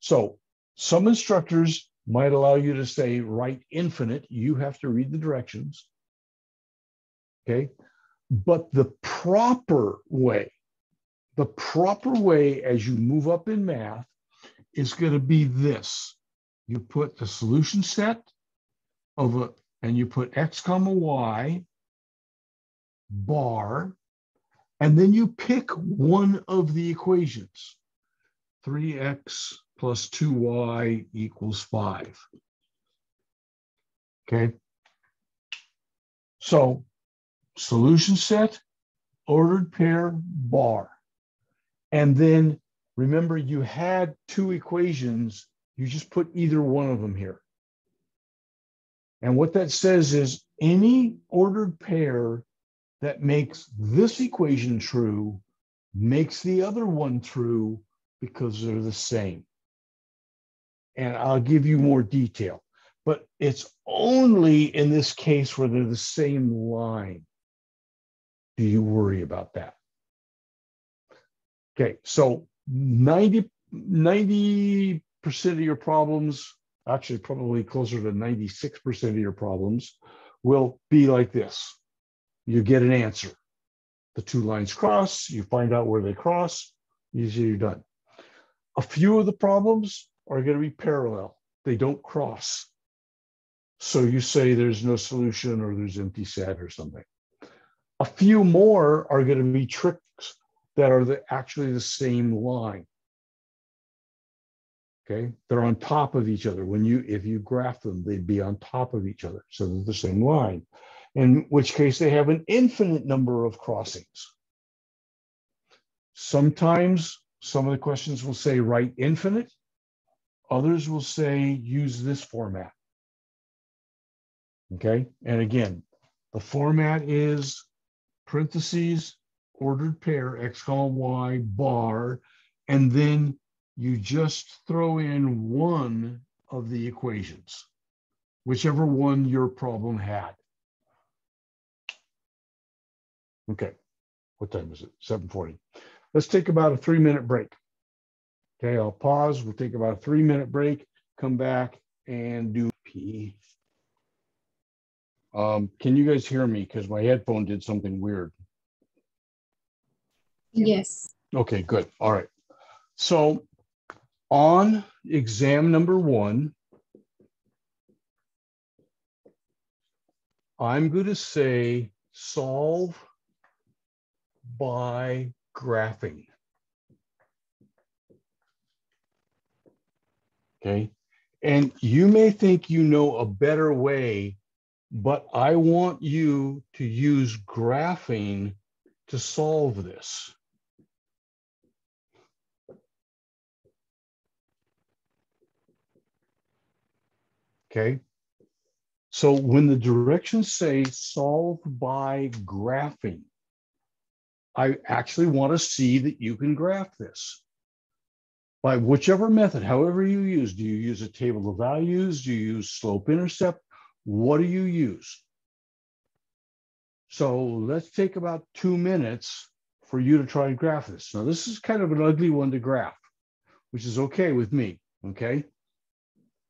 So some instructors might allow you to say write infinite. You have to read the directions. Okay. But the proper way the proper way as you move up in math is going to be this. You put the solution set of a, and you put x comma y bar, and then you pick one of the equations. 3x plus 2y equals 5. Okay. So solution set, ordered pair, bar. And then remember, you had two equations. You just put either one of them here. And what that says is any ordered pair that makes this equation true makes the other one true because they're the same. And I'll give you more detail, but it's only in this case where they're the same line. Do you worry about that? Okay, so 90, 90% of your problems, actually probably closer to 96% of your problems, will be like this. You get an answer. The two lines cross, you find out where they cross, usually you're done. A few of the problems are going to be parallel. They don't cross. So you say there's no solution or there's empty set or something. A few more are going to be tricks that are the, actually the same line. Okay, they're on top of each other. When you, if you graph them, they'd be on top of each other. So they're the same line, in which case they have an infinite number of crossings. Sometimes some of the questions will say write infinite. Others will say use this format. Okay, and again, the format is parentheses, ordered pair, x comma y, bar, and then you just throw in one of the equations, whichever one your problem had. Okay, what time is it? 7.40. Let's take about a three minute break. Okay, I'll pause. We'll take about a three minute break, come back and do P. Um, can you guys hear me? Because my headphone did something weird. Yes. Okay, good. All right. So on exam number one, I'm going to say solve by graphing. Okay. And you may think you know a better way, but I want you to use graphing to solve this. Okay. So when the directions say solve by graphing, I actually want to see that you can graph this by whichever method, however you use. Do you use a table of values? Do you use slope intercept? What do you use? So let's take about two minutes for you to try and graph this. Now, this is kind of an ugly one to graph, which is okay with me, okay?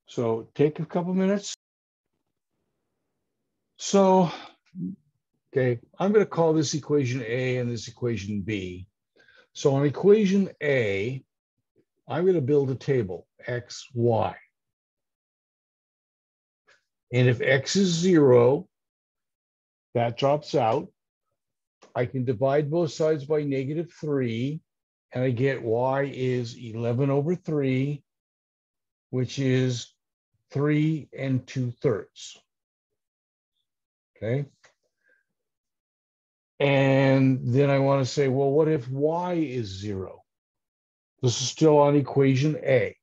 So take a couple minutes. So, okay, I'm going to call this equation A and this equation B. So on equation A, I'm going to build a table, X, Y. And if X is zero, that drops out. I can divide both sides by negative three, and I get Y is 11 over three, which is three and two thirds. Okay. And then I want to say, well, what if y is zero? This is still on equation A.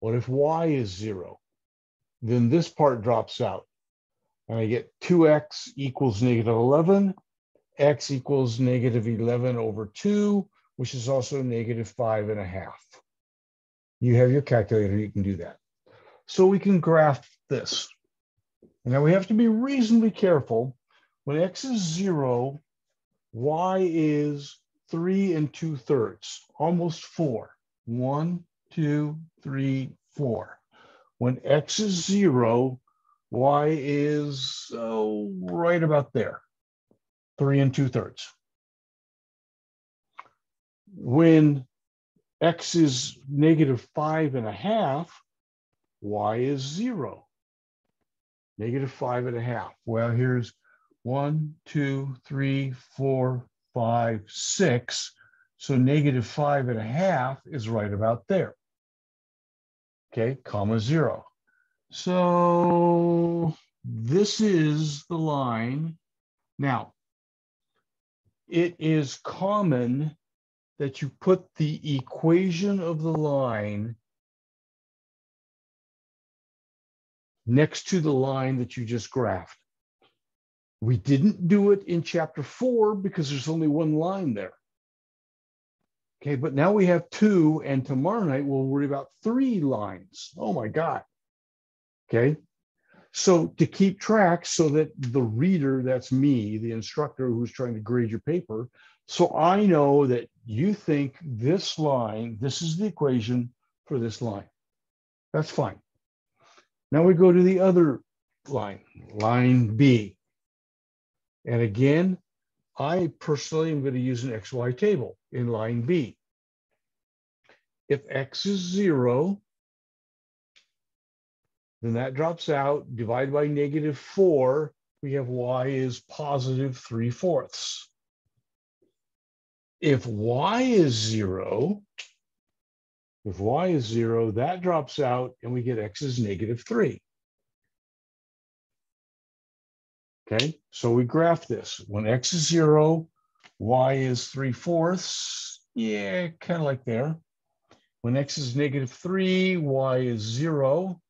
What if y is zero? Then this part drops out. And I get 2x equals negative 11, x equals negative 11 over 2, which is also negative 5 and a half. You have your calculator, you can do that. So we can graph this. Now we have to be reasonably careful. When x is zero, y is three and two thirds, almost four. One, two, three, four. When x is zero, y is oh, right about there, three and two thirds. When x is negative five and a half, y is zero. Negative five and a half. Well, here's one, two, three, four, five, six. So negative five and a half is right about there. Okay, comma zero. So this is the line. Now, it is common that you put the equation of the line next to the line that you just graphed. We didn't do it in chapter four because there's only one line there. Okay, but now we have two, and tomorrow night we'll worry about three lines. Oh my God. Okay. So to keep track so that the reader, that's me, the instructor who's trying to grade your paper, so I know that you think this line, this is the equation for this line. That's fine. Now we go to the other line, line B. And again, I personally am going to use an XY table in line B. If X is zero, then that drops out, divide by negative four, we have Y is positive three fourths. If Y is zero, if Y is zero, that drops out and we get X is negative three. Okay, so we graph this. When X is zero, Y is three fourths. Yeah, kind of like there. When X is negative three, Y is zero.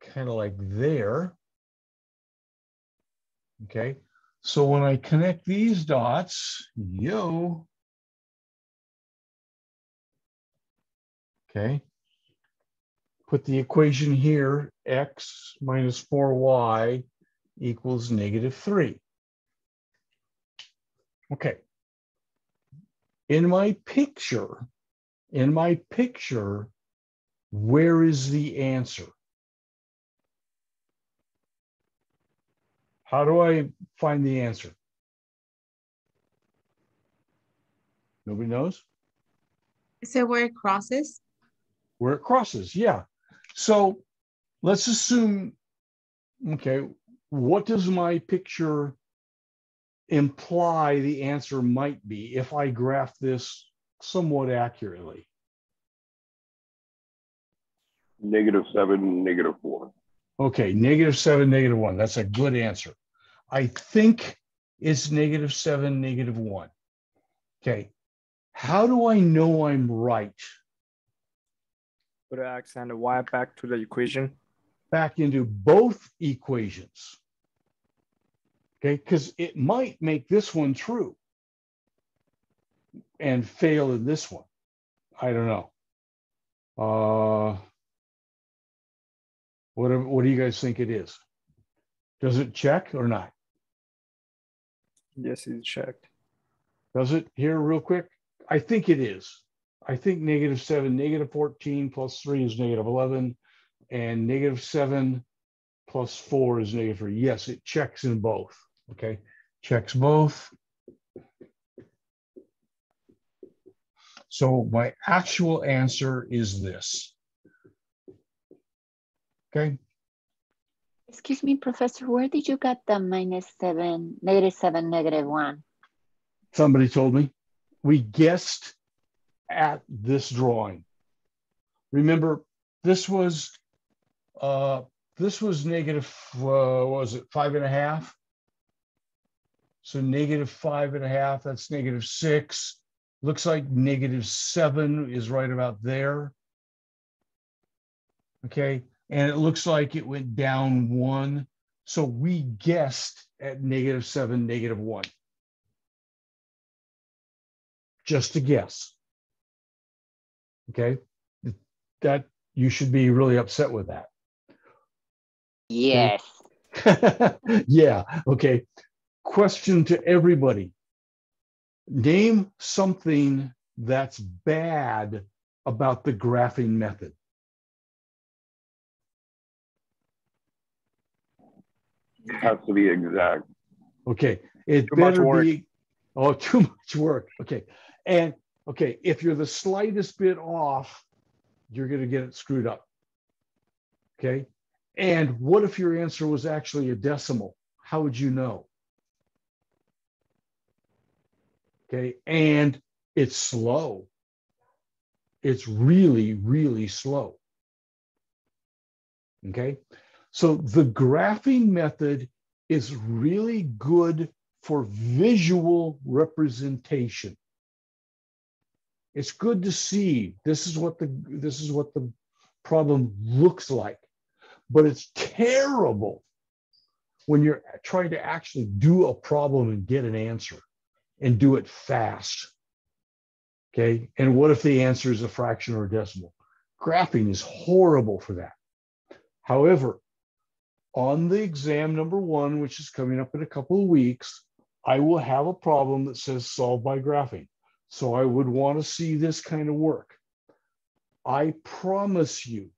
Kind of like there. Okay, so when I connect these dots, yo, okay, put the equation here, x minus 4y equals negative 3. Okay. In my picture, in my picture, where is the answer? How do I find the answer? Nobody knows? So where it crosses? Where it crosses, yeah. So let's assume, okay, what does my picture imply the answer might be if I graph this somewhat accurately? Negative seven, negative four. Okay, negative seven, negative one. That's a good answer. I think it's negative seven, negative one. Okay, how do I know I'm right? Put an x and a y back to the equation. Back into both equations. Okay, because it might make this one true and fail in this one. I don't know. Uh, what, what do you guys think it is? Does it check or not? Yes, it's checked. Does it here real quick? I think it is. I think negative seven, negative 14 plus three is negative 11 and negative seven plus four is negative three. Yes, it checks in both. Okay, checks both. So my actual answer is this. Okay, Excuse me, Professor, where did you get the minus seven, negative seven, negative one? somebody told me. We guessed at this drawing. Remember, this was uh, this was negative, uh, was it, five and a half? So negative five and a half, that's negative six. Looks like negative seven is right about there. Okay, and it looks like it went down one. So we guessed at negative seven, negative one. Just a guess. Okay, that you should be really upset with that. Yes. yeah, okay. Question to everybody. Name something that's bad about the graphing method. It has to be exact. Okay, it Too much better work. be, oh, too much work. Okay, and okay, if you're the slightest bit off, you're going to get it screwed up. Okay, and what if your answer was actually a decimal? How would you know? Okay, and it's slow. It's really, really slow. Okay, so the graphing method is really good for visual representation. It's good to see this is what the this is what the problem looks like, but it's terrible when you're trying to actually do a problem and get an answer and do it fast. Okay, and what if the answer is a fraction or a decimal? Graphing is horrible for that. However, on the exam number one, which is coming up in a couple of weeks, I will have a problem that says solve by graphing. So I would want to see this kind of work. I promise you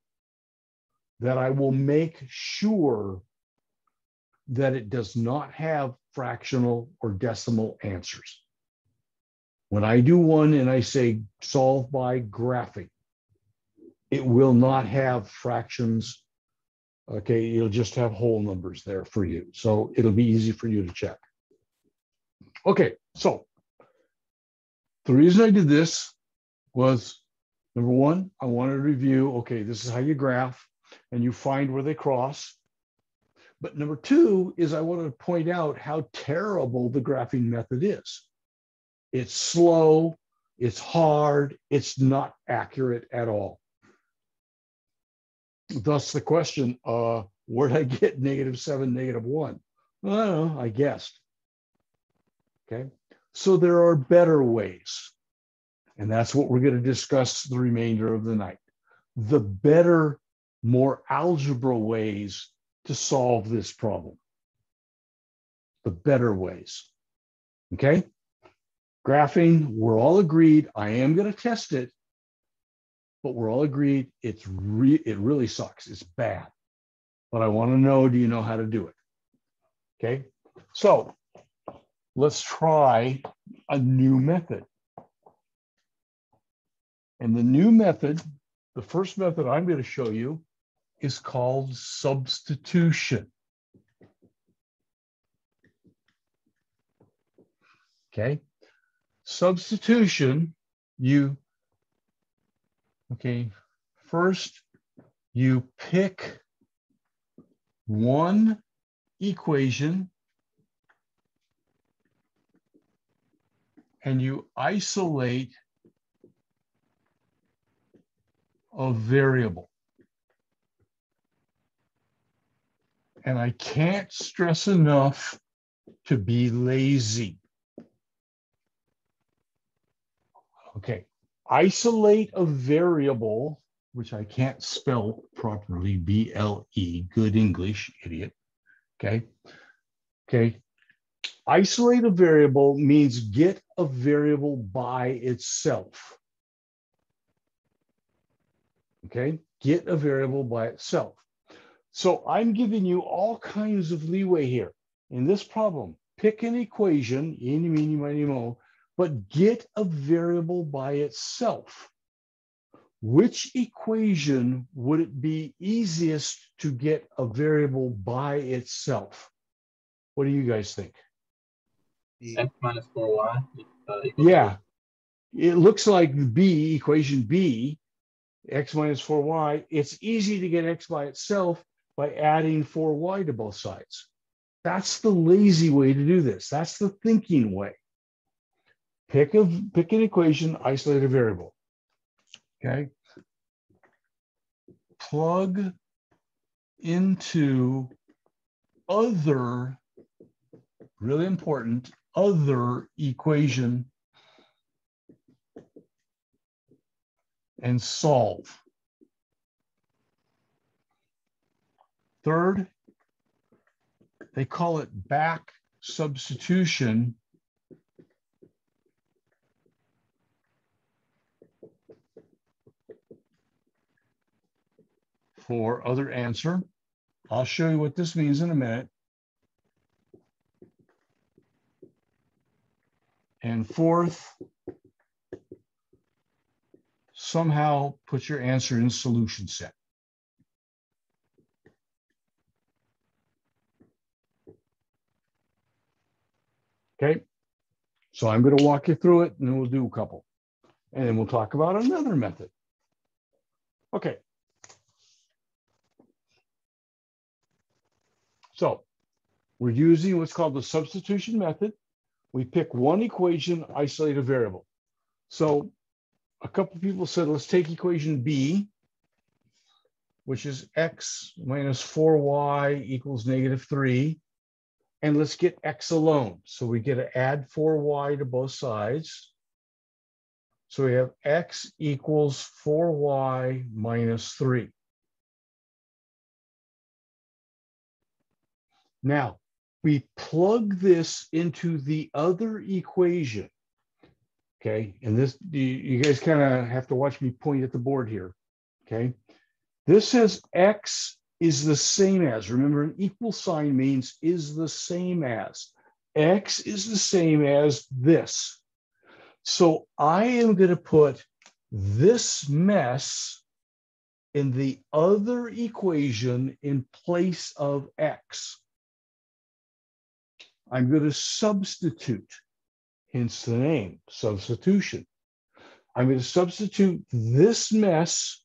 that I will make sure that it does not have fractional or decimal answers. When I do one and I say solve by graphing, it will not have fractions. Okay, it'll just have whole numbers there for you. So it'll be easy for you to check. Okay, so the reason I did this was number one, I wanted to review, okay, this is how you graph and you find where they cross. But number two is I want to point out how terrible the graphing method is. It's slow, it's hard, it's not accurate at all. Thus the question, uh, where'd I get negative seven, negative one? Well, I don't know, I guessed. Okay, so there are better ways. And that's what we're going to discuss the remainder of the night. The better, more algebra ways to solve this problem. The better ways. Okay? Graphing, we're all agreed. I am going to test it, but we're all agreed it's re- it really sucks. It's bad. But I want to know do you know how to do it? Okay? So let's try a new method. And the new method, the first method I'm going to show you is called substitution. Okay. Substitution, you, okay, first you pick one equation and you isolate a variable. And I can't stress enough to be lazy. Okay, isolate a variable, which I can't spell properly, B-L-E, good English, idiot. Okay, okay. Isolate a variable means get a variable by itself. Okay, get a variable by itself. So I'm giving you all kinds of leeway here in this problem. Pick an equation, eeny, meeny, miny, mo, but get a variable by itself. Which equation would it be easiest to get a variable by itself? What do you guys think? X minus 4y. Uh, Yeah, it looks like B, equation B, x minus 4y. It's easy to get x by itself by adding 4y to both sides. That's the lazy way to do this. That's the thinking way. Pick a pick an equation, isolate a variable. Okay. Plug into other, really important, other equation and solve. Third, they call it back substitution. For other answer. I'll show you what this means in a minute. And fourth, somehow put your answer in solution set. Okay, so I'm going to walk you through it and then we'll do a couple. And then we'll talk about another method. Okay. So we're using what's called the substitution method. We pick one equation, isolate a variable. So a couple people said, let's take equation B, which is x minus 4y equals negative 3, and let's get x alone. So we get to add 4y to both sides. So we have x equals 4y minus 3. Now, we plug this into the other equation. Okay, and this, you, guys kind of have to watch me point at the board here. Okay, this says x is the same as, remember an equal sign means is the same as. x is the same as this. So I am going to put this mess in the other equation in place of x. I'm going to substitute, hence the name, substitution. I'm going to substitute this mess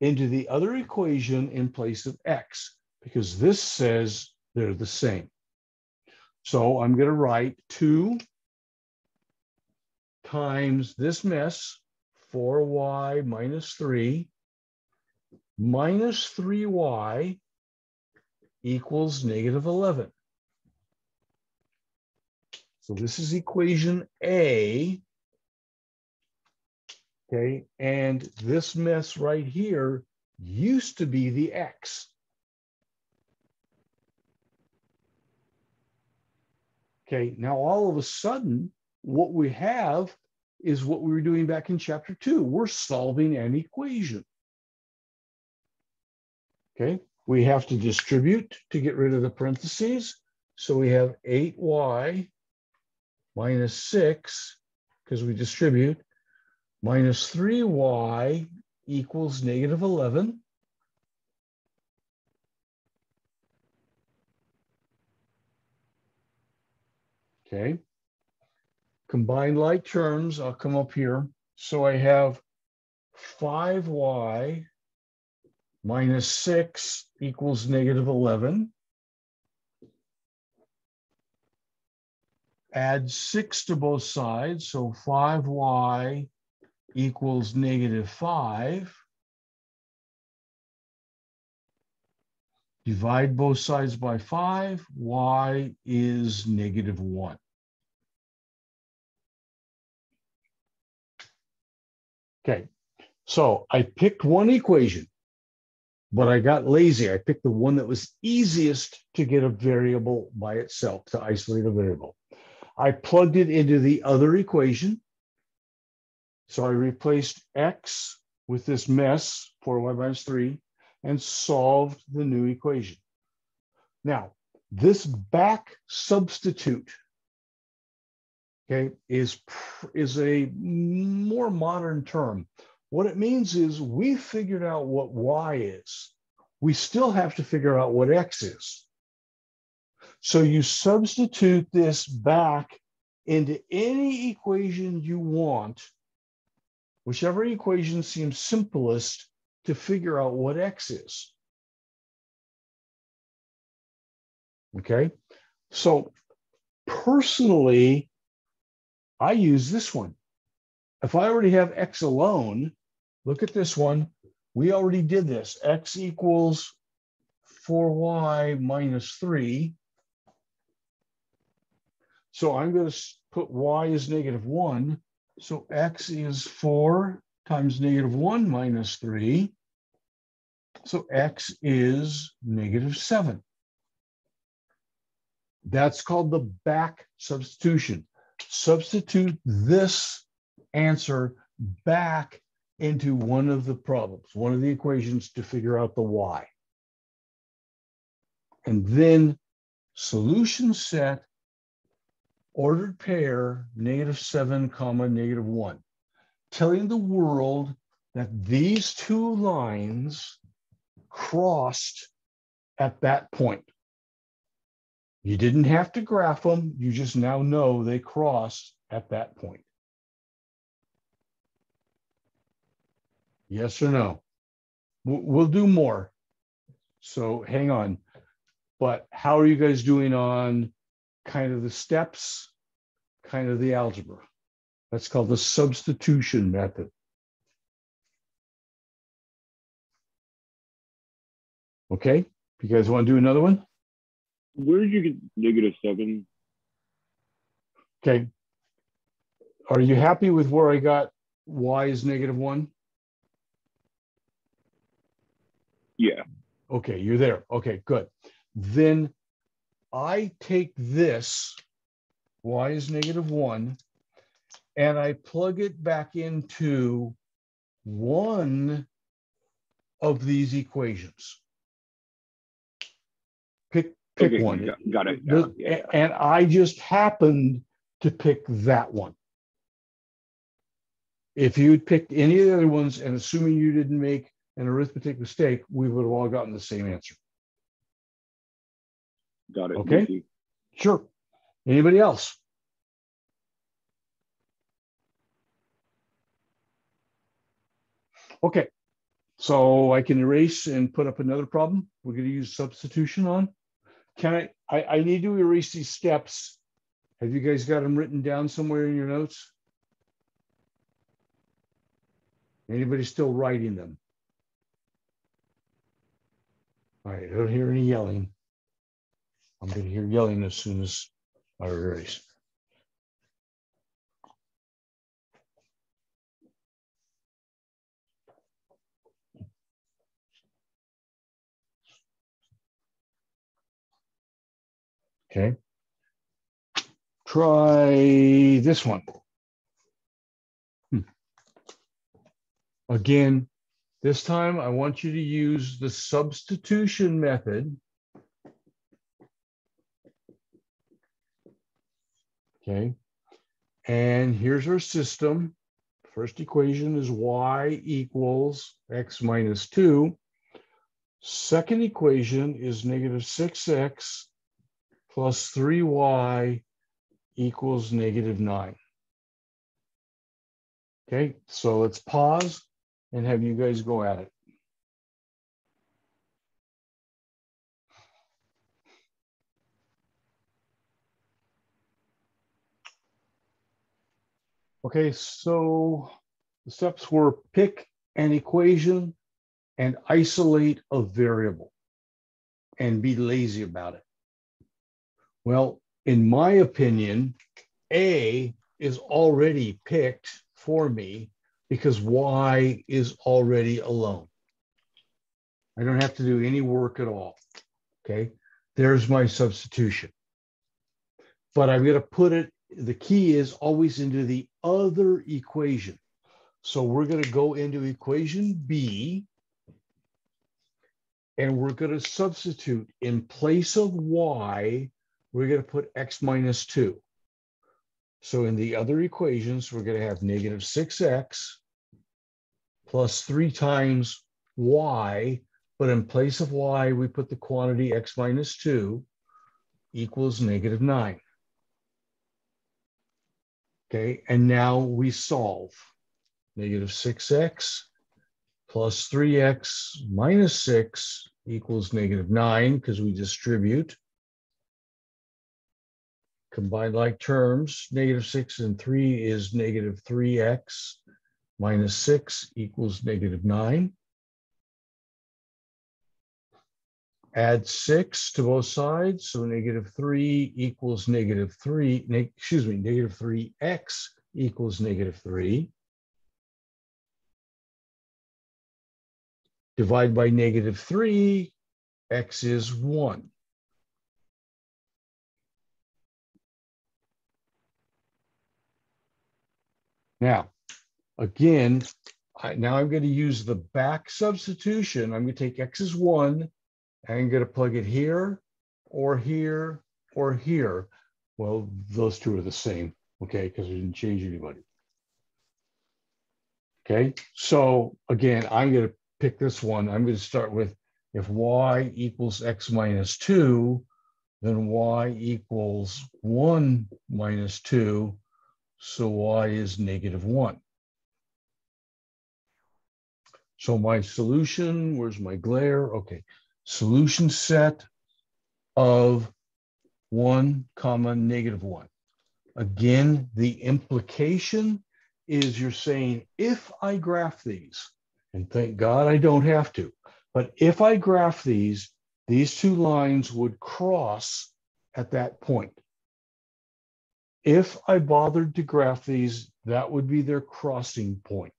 into the other equation in place of x, because this says they're the same. So I'm going to write 2 times this mess, 4y minus 3, minus 3y equals negative 11. So this is equation A. Okay, and this mess right here used to be the X. Okay, now all of a sudden, what we have is what we were doing back in chapter two. We're solving an equation. Okay, we have to distribute to get rid of the parentheses. So we have 8y minus 6, because we distribute, minus 3y equals negative 11. Okay. Combined like terms, I'll come up here. So I have 5y minus 6 equals negative 11. Add 6 to both sides, so 5y equals negative 5. Divide both sides by 5, y is negative 1. Okay, so I picked one equation, but I got lazy. I picked the one that was easiest to get a variable by itself, to isolate a variable. I plugged it into the other equation. So I replaced x with this mess, 4y minus 3, and solved the new equation. Now, this back substitute okay, is, is a more modern term. What it means is we figured out what y is. We still have to figure out what x is. So you substitute this back into any equation you want, whichever equation seems simplest to figure out what x is. Okay, so personally, I use this one. If I already have x alone, look at this one. We already did this. x equals 4y minus 3. So I'm going to put y as negative 1. So x is 4 times negative 1 minus 3. So x is negative 7. That's called the back substitution. Substitute this answer back into one of the problems, one of the equations to figure out the y. And then solution set ordered pair, negative seven comma negative one, telling the world that these two lines crossed at that point. You didn't have to graph them. You just now know they crossed at that point. Yes or no? We'll do more. So hang on. But how are you guys doing on kind of the steps, kind of the algebra? That's called the substitution method. Okay, you guys want to do another one? Where did you get negative seven? Okay. Are you happy with where I got y is negative one? Yeah. Okay, you're there. Okay, good. Then I take this, y is negative one, and I plug it back into one of these equations. Pick, pick Okay, one. got- it. Yeah. And I just happened to pick that one. If you'd picked any of the other ones, and assuming you didn't make an arithmetic mistake, we would have all gotten the same answer. Got it. Okay. Sure. Anybody else? Okay, so I can erase and put up another problem. We're going to use substitution on. Can I, I, I need to erase these steps. Have you guys got them written down somewhere in your notes? Anybody still writing them? All right, I don't hear any yelling. I'm gonna hear yelling as soon as I erase. Okay. Try this one. Hmm. Again, this time I want you to use the substitution method. Okay. And here's our system. First equation is y equals x minus 2. Second equation is negative 6x plus 3y equals negative 9. Okay, so let's pause and have you guys go at it. Okay, so the steps were pick an equation and isolate a variable and be lazy about it. Well, in my opinion, A is already picked for me because Y is already alone. I don't have to do any work at all. Okay, there's my substitution. But I'm going to put it, the key is always into the other equation. So we're going to go into equation B and we're going to substitute in place of Y, we're going to put X minus 2. So in the other equations, we're going to have negative 6X plus 3 times Y, but in place of Y, we put the quantity X minus 2 equals negative 9. Okay, and now we solve. Negative 6x plus 3x minus 6 equals negative 9 because we distribute. Combined like terms, negative 6 and 3 is negative 3x minus 6 equals negative 9. Add 6 to both sides, so negative 3 equals negative 3, neg- excuse me, negative 3x equals negative 3. Divide by negative 3, x is 1. Now, again, I, now I'm going to use the back substitution. I'm going to take x is 1, and I'm going to plug it here, or here, or here. Well, those two are the same, okay, because we didn't change anybody. Okay, so again, I'm going to pick this one. I'm going to start with if y equals x minus 2, then y equals 1 minus 2, so y is negative 1. So my solution, where's my glare? Okay, solution set of 1 comma negative 1. Again, the implication is you're saying if I graph these, and thank God I don't have to, but if I graph these, these two lines would cross at that point. If I bothered to graph these, that would be their crossing point.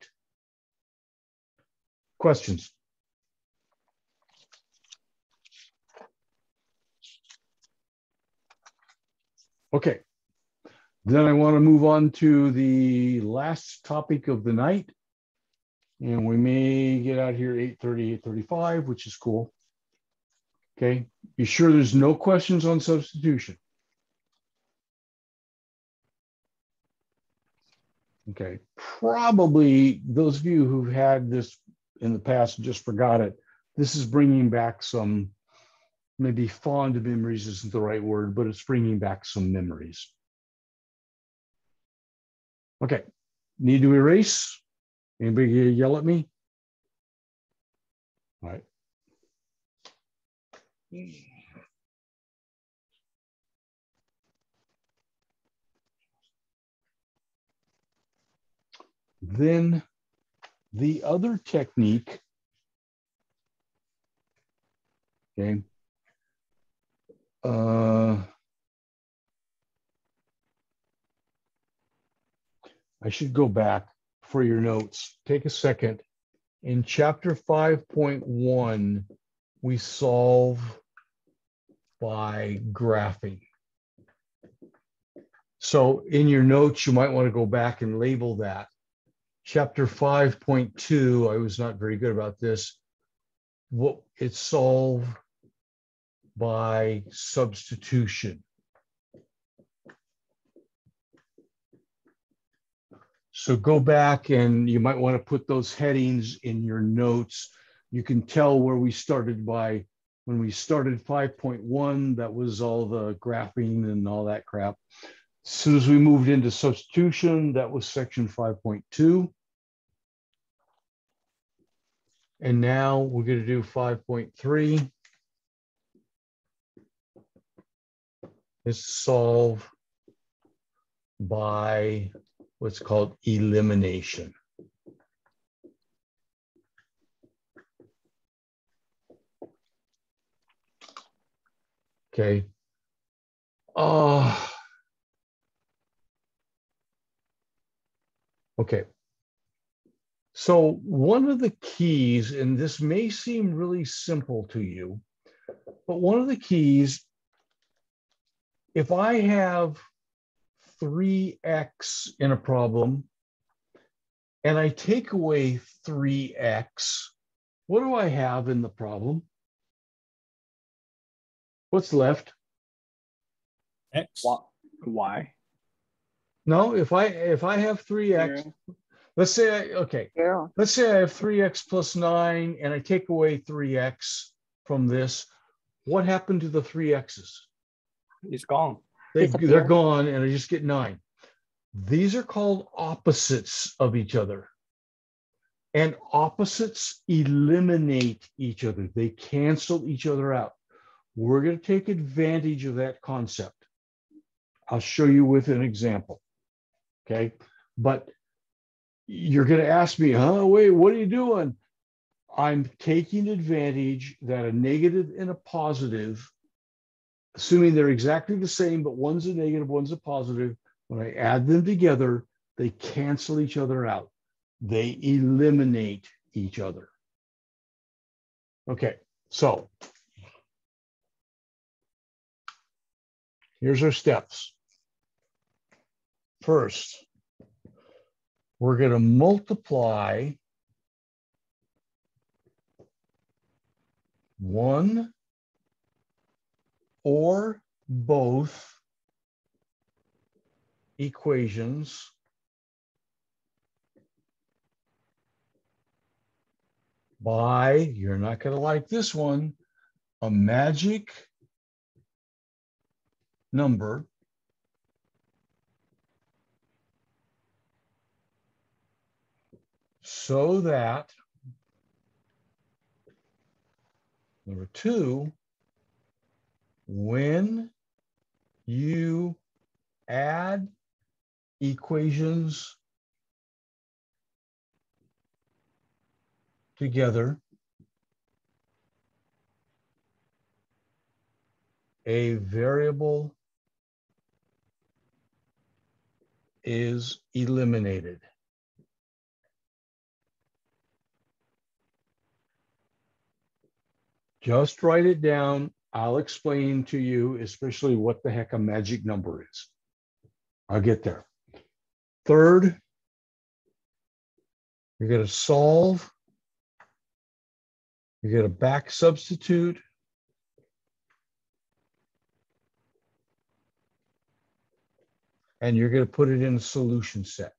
Questions? Okay. Then I want to move on to the last topic of the night. And we may get out here 8:30, 8:35, which is cool. Okay, be sure there's no questions on substitution. Okay, probably those of you who've had this in the past just forgot it, this is bringing back some, maybe fond memories isn't the right word, but it's bringing back some memories. Okay, need to erase? Anybody yell at me? All right. Then the other technique, okay, uh, I should go back for your notes. Take a second. In chapter 5.1, we solve by graphing. So in your notes, you might want to go back and label that. Chapter 5.2, I was not very good about this. What it's solved by substitution. So go back and you might want to put those headings in your notes. You can tell where we started by when we started 5.1, that was all the graphing and all that crap. As soon as we moved into substitution, that was section 5.2. And now we're going to do 5.3. Is solve by what's called elimination. Okay. Uh, okay. So one of the keys, and this may seem really simple to you, but one of the keys, if I have 3x in a problem and I take away 3x, what do I have in the problem? What's left? X. Why? No, if I if I have 3x, let's say I okay, Zero. let's say I have 3x plus 9 and I take away 3x from this, what happened to the 3x's? It's gone. They, they're gone and I just get nine. These are called opposites of each other. And opposites eliminate each other. They cancel each other out. We're going to take advantage of that concept. I'll show you with an example. Okay. But you're going to ask me, huh? Wait, what are you doing? I'm taking advantage that a negative and a positive assuming they're exactly the same, but one's a negative, one's a positive, when I add them together, they cancel each other out. They eliminate each other. Okay, so here's our steps. First, we're going to multiply one or both equations by, you're not going to like this one, a magic number so that number two, when you add equations together, a variable is eliminated. Just write it down. I'll explain to you, especially what the heck a magic number is. I'll get there. Third, you're going to solve. You're going to back substitute. And you're going to put it in a solution set.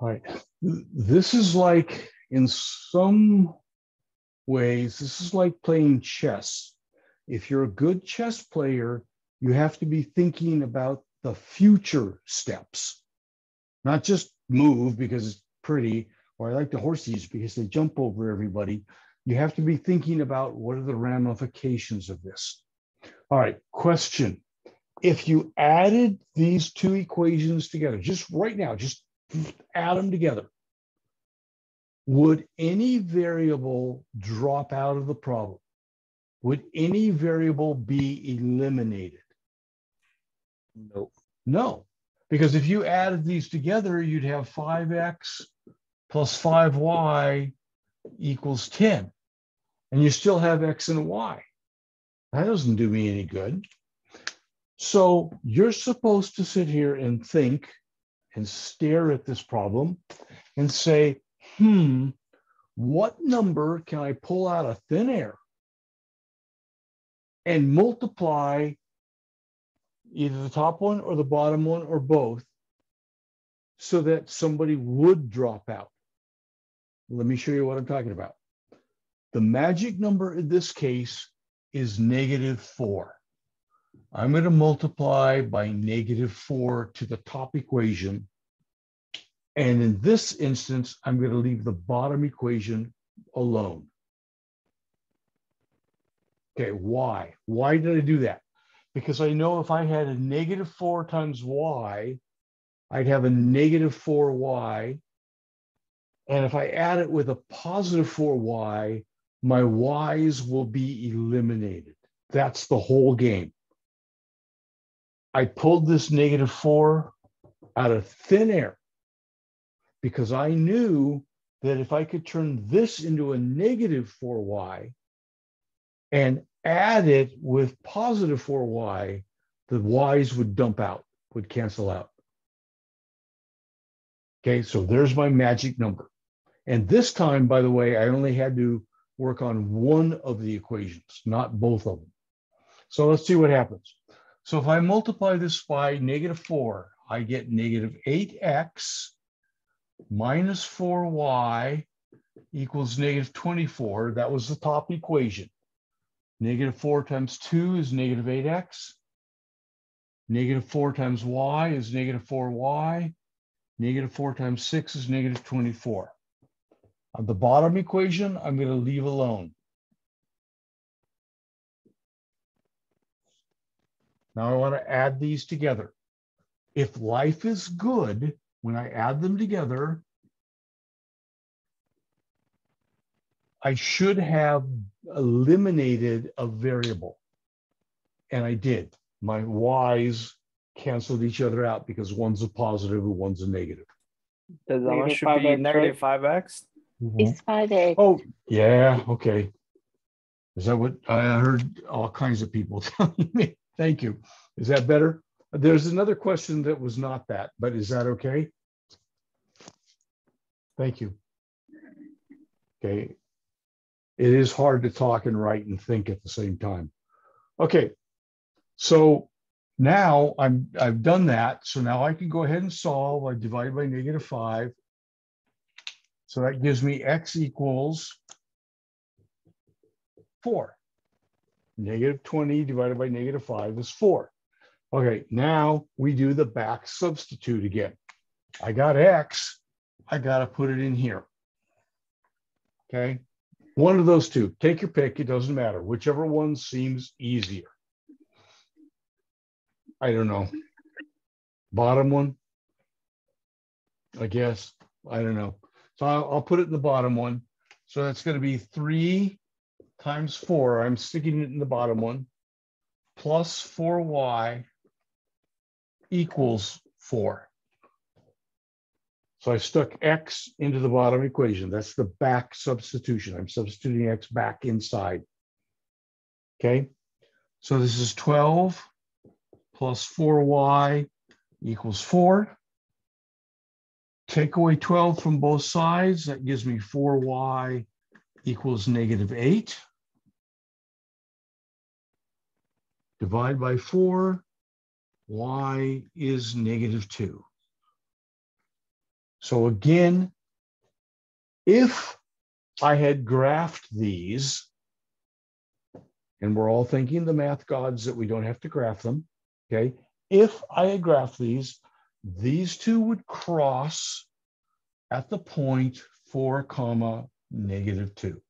All right. This is like, in some ways, this is like playing chess. If you're a good chess player, you have to be thinking about the future steps, not just move because it's pretty, or I like the horses because they jump over everybody. You have to be thinking about what are the ramifications of this. All right, question. If you added these two equations together, just right now, just add them together. Would any variable drop out of the problem? Would any variable be eliminated? Nope. No, because if you added these together, you'd have 5x plus 5y equals 10. And you still have x and y. That doesn't do me any good. So you're supposed to sit here and think and stare at this problem and say, hmm, what number can I pull out of thin air and multiply either the top one or the bottom one or both so that somebody would drop out? Let me show you what I'm talking about. The magic number in this case is negative four. I'm going to multiply by negative 4 to the top equation. And in this instance, I'm going to leave the bottom equation alone. Okay, why? Why did I do that? Because I know if I had a negative 4 times y, I'd have a negative 4y. And if I add it with a positive 4y, my y's will be eliminated. That's the whole game. I pulled this negative four out of thin air because I knew that if I could turn this into a negative 4y and add it with positive 4y, the y's would dump out, would cancel out. Okay, so there's my magic number. And this time, by the way, I only had to work on one of the equations, not both of them. So let's see what happens. So if I multiply this by negative 4, I get negative 8x minus 4y equals negative 24. That was the top equation. Negative 4 times 2 is negative 8x. Negative 4 times y is negative 4y. Negative 4 times 6 is negative 24. On the bottom equation, I'm going to leave alone. Now I want to add these together. If life is good, when I add them together, I should have eliminated a variable. And I did. My y's canceled each other out because one's a positive and one's a negative. Does that one should be 5x, negative five x? It's five X. Oh, yeah, okay. Is that what I heard all kinds of people telling me? Thank you. Is that better? There's another question that was not that, but is that okay? Thank you. Okay. It is hard to talk and write and think at the same time. Okay. So Now I'm, I've done that. So now I can go ahead and solve. I divide by negative five. So that gives me x equals four. Negative 20 divided by negative five is four. Okay, now we do the back substitute again. I got x, I got to put it in here. Okay, one of those two. Take your pick, it doesn't matter. Whichever one seems easier. I don't know. Bottom one, I guess. I don't know. So I'll, I'll put it in the bottom one. So that's going to be three times four. I'm sticking it in the bottom one. Plus 4y equals four. So I stuck x into the bottom equation. That's the back substitution. I'm substituting x back inside. Okay. So this is 12 plus 4y equals 4. Take away 12 from both sides. That gives me 4y equals negative 8. Divide by 4, y is negative 2. So again, if I had graphed these, and we're all thinking the math gods that we don't have to graph them, okay? If I had graphed these, these two would cross at the point 4 comma negative 2.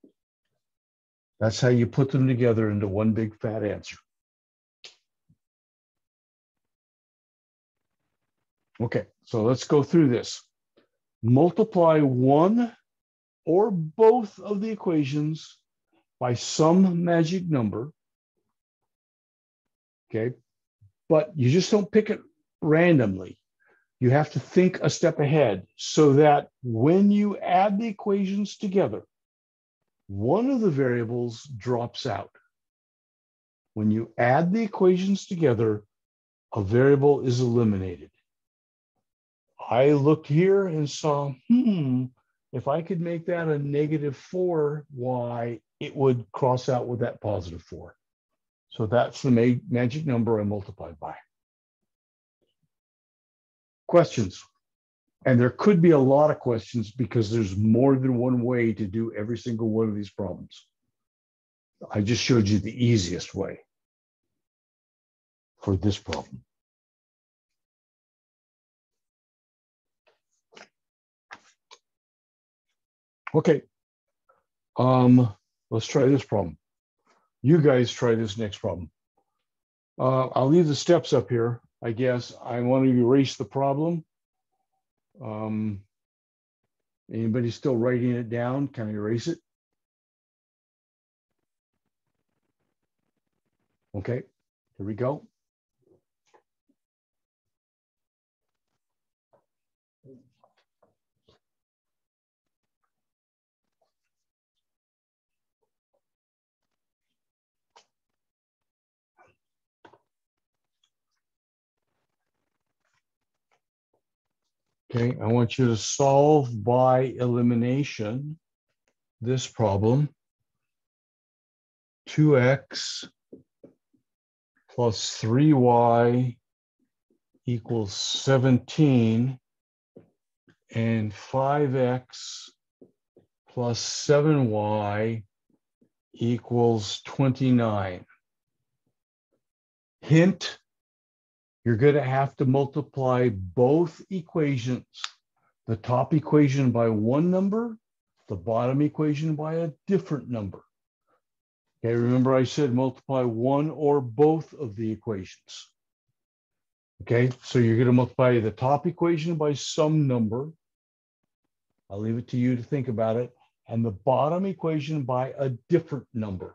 That's how you put them together into one big fat answer. Okay, so let's go through this. Multiply one or both of the equations by some magic number. Okay, but you just don't pick it randomly. You have to think a step ahead so that when you add the equations together, one of the variables drops out. When you add the equations together, a variable is eliminated. I looked here and saw, hmm, if I could make that a negative four, why it would cross out with that positive 4. So that's the ma magic number I multiplied by. Questions? And there could be a lot of questions because there's more than one way to do every single one of these problems. I just showed you the easiest way for this problem. Okay. Um, let's try this problem. You guys try this next problem. Uh, I'll leave the steps up here. I guess I want to erase the problem. Um, anybody still writing it down? Can I erase it? Okay, here we go. Okay, I want you to solve by elimination this problem. 2x plus 3y equals 17 and 5x plus 7y equals 29. Hint, you're going to have to multiply both equations, the top equation by one number, the bottom equation by a different number. Okay, remember I said multiply one or both of the equations. Okay, so you're going to multiply the top equation by some number. I'll leave it to you to think about it. And the bottom equation by a different number.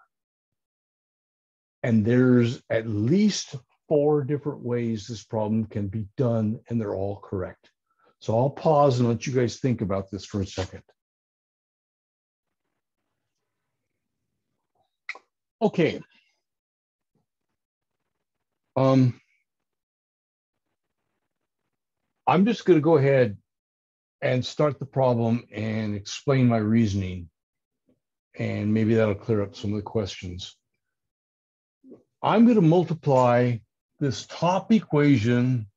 And there's at least four different ways this problem can be done, and they're all correct. So I'll pause and let you guys think about this for a second. Okay. Um, I'm just going to go ahead and start the problem and explain my reasoning. And maybe that'll clear up some of the questions. I'm going to multiply this top equation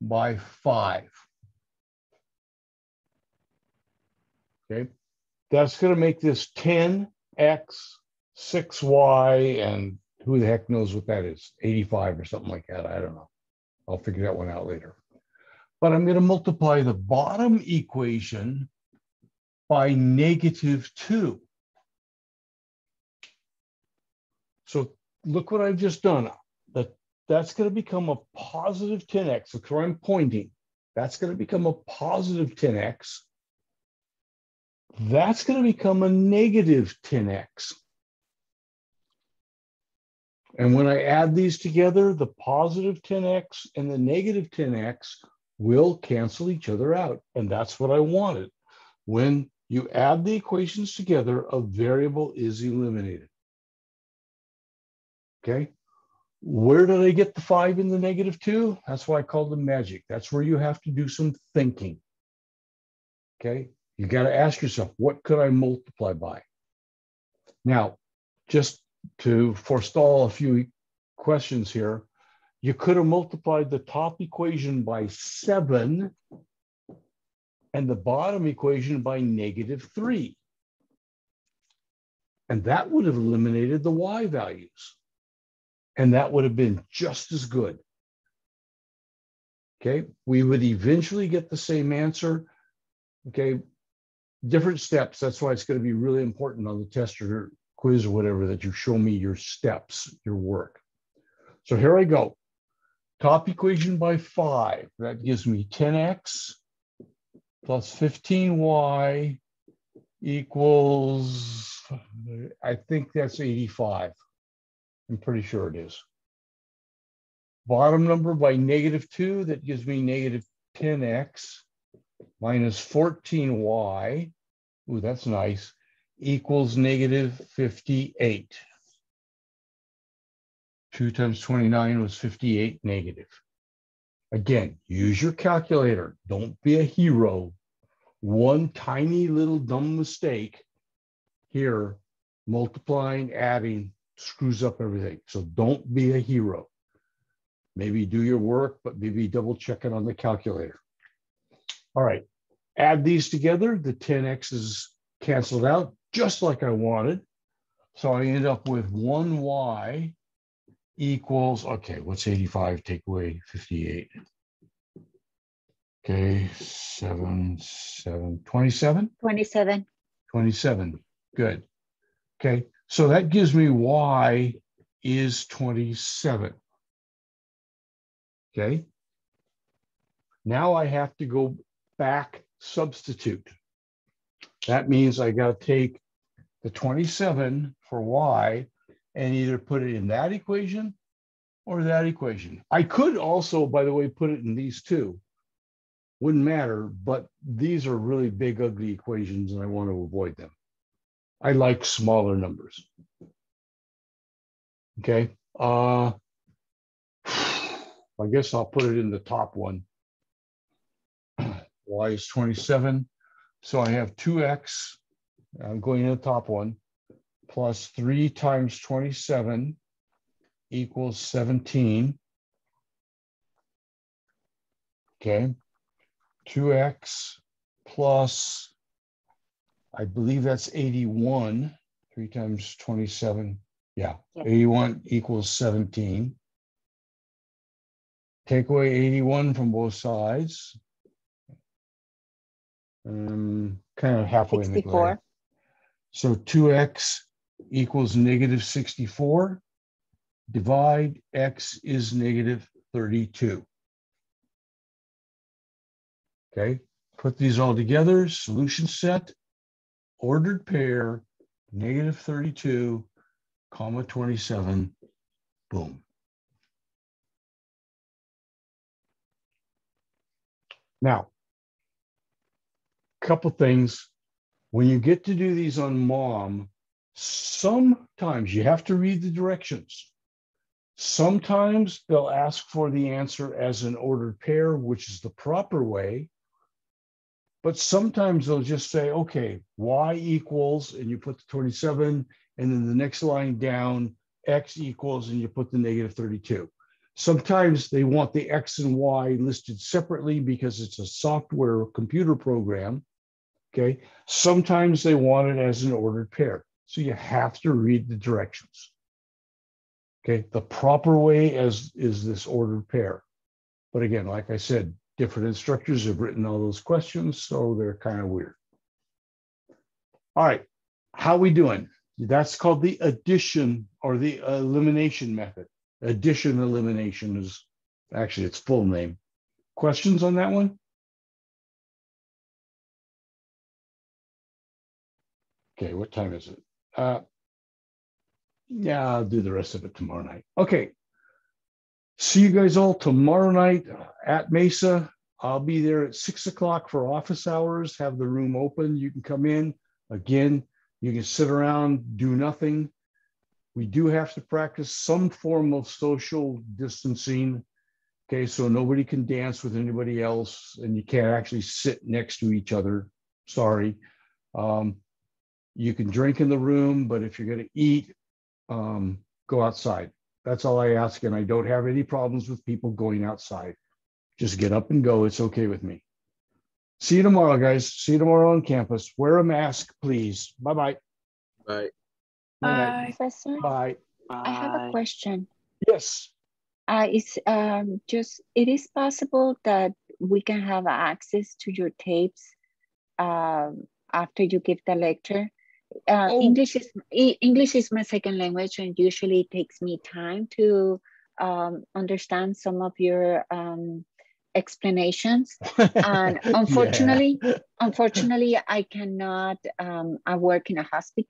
by five. Okay, that's going to make this 10x, 6y, and who the heck knows what that is, 85 or something like that. I don't know. I'll figure that one out later. But I'm going to multiply the bottom equation by negative 2. So look what I've just done. That, that's going to become a positive 10x. Look where I'm pointing. That's going to become a positive 10x. That's going to become a negative 10x. And when I add these together, the positive 10x and the negative 10x will cancel each other out. And that's what I wanted. When you add the equations together, a variable is eliminated. Okay. Where did I get the five in the negative two? That's why I call them magic. That's where you have to do some thinking. Okay. You got to ask yourself, what could I multiply by? Now, just to forestall a few questions here, you could have multiplied the top equation by seven and the bottom equation by negative three. And that would have eliminated the y values. And that would have been just as good. Okay, we would eventually get the same answer. Okay, different steps. That's why it's going to be really important on the test or quiz or whatever that you show me your steps, your work. So here I go. Top equation by five. That gives me 10x plus 15y equals, I think that's 85. I'm pretty sure it is. Bottom number by negative 2, that gives me negative 10x minus 14y. Ooh, that's nice. Equals negative 58. 2 times 29 was 58 negative. Again, use your calculator. Don't be a hero. One tiny little dumb mistake here, multiplying, adding, screws up everything. So don't be a hero. Maybe do your work, but maybe double check it on the calculator. All right, add these together. The 10x is canceled out just like I wanted. So I end up with 1y equals, okay, what's 85 take away 58? Okay, 7, 7, 27? 27. 27, good. Okay, so that gives me y is 27. Okay. Now I have to go back substitute. That means I got to take the 27 for y and either put it in that equation or that equation. I could also, by the way, put it in these two. Wouldn't matter, but these are really big, ugly equations and I want to avoid them. I like smaller numbers. Okay. Uh, I guess I'll put it in the top one. Y is 27. So I have 2x. I'm going in the top one plus 3 times 27 equals 17. Okay. 2x plus, I believe that's 81. 3 times 27. Yeah, Yeah. 81 equals 17. Take away 81 from both sides. Um, kind of halfway in the gray. So 2x equals negative 64. Divide x is negative 32. Okay, put these all together, solution set, ordered pair, negative 32, comma 27, boom. Now, a couple things. When you get to do these on MOM, sometimes you have to read the directions. Sometimes they'll ask for the answer as an ordered pair, which is the proper way. But sometimes they'll just say, okay, y equals, and you put the 27, and then the next line down, x equals, and you put the negative 32. Sometimes they want the X and Y listed separately because it's a software computer program. Okay. Sometimes they want it as an ordered pair. So you have to read the directions. Okay. The proper way as is this ordered pair. But again, like I said, different instructors have written all those questions, so they're kind of weird. All right. How we doing? That's called the addition or the elimination method. Addition elimination is actually its full name. Questions on that one? Okay, what time is it? Uh, yeah, I'll do the rest of it tomorrow night. Okay. See you guys all tomorrow night at Mesa. I'll be there at six o'clock for office hours. Have the room open. You can come in. Again, you can sit around, do nothing. We do have to practice some form of social distancing. Okay, so nobody can dance with anybody else, and you can't actually sit next to each other. Sorry. Um, you can drink in the room, but if you're going to eat, um, go outside. That's all I ask. And I don't have any problems with people going outside. Just get up and go. It's okay with me. See you tomorrow, guys. See you tomorrow on campus. Wear a mask, please. Bye bye. Bye. Bye. Professor, Bye. I have a question. Yes. Uh, it's um, just, it is possible that we can have access to your tapes um, after you give the lecture. Uh, Oh. English is English is my second language, and usually it takes me time to um, understand some of your um, explanations. And Yeah. unfortunately, unfortunately, I cannot. Um, I work in a hospital.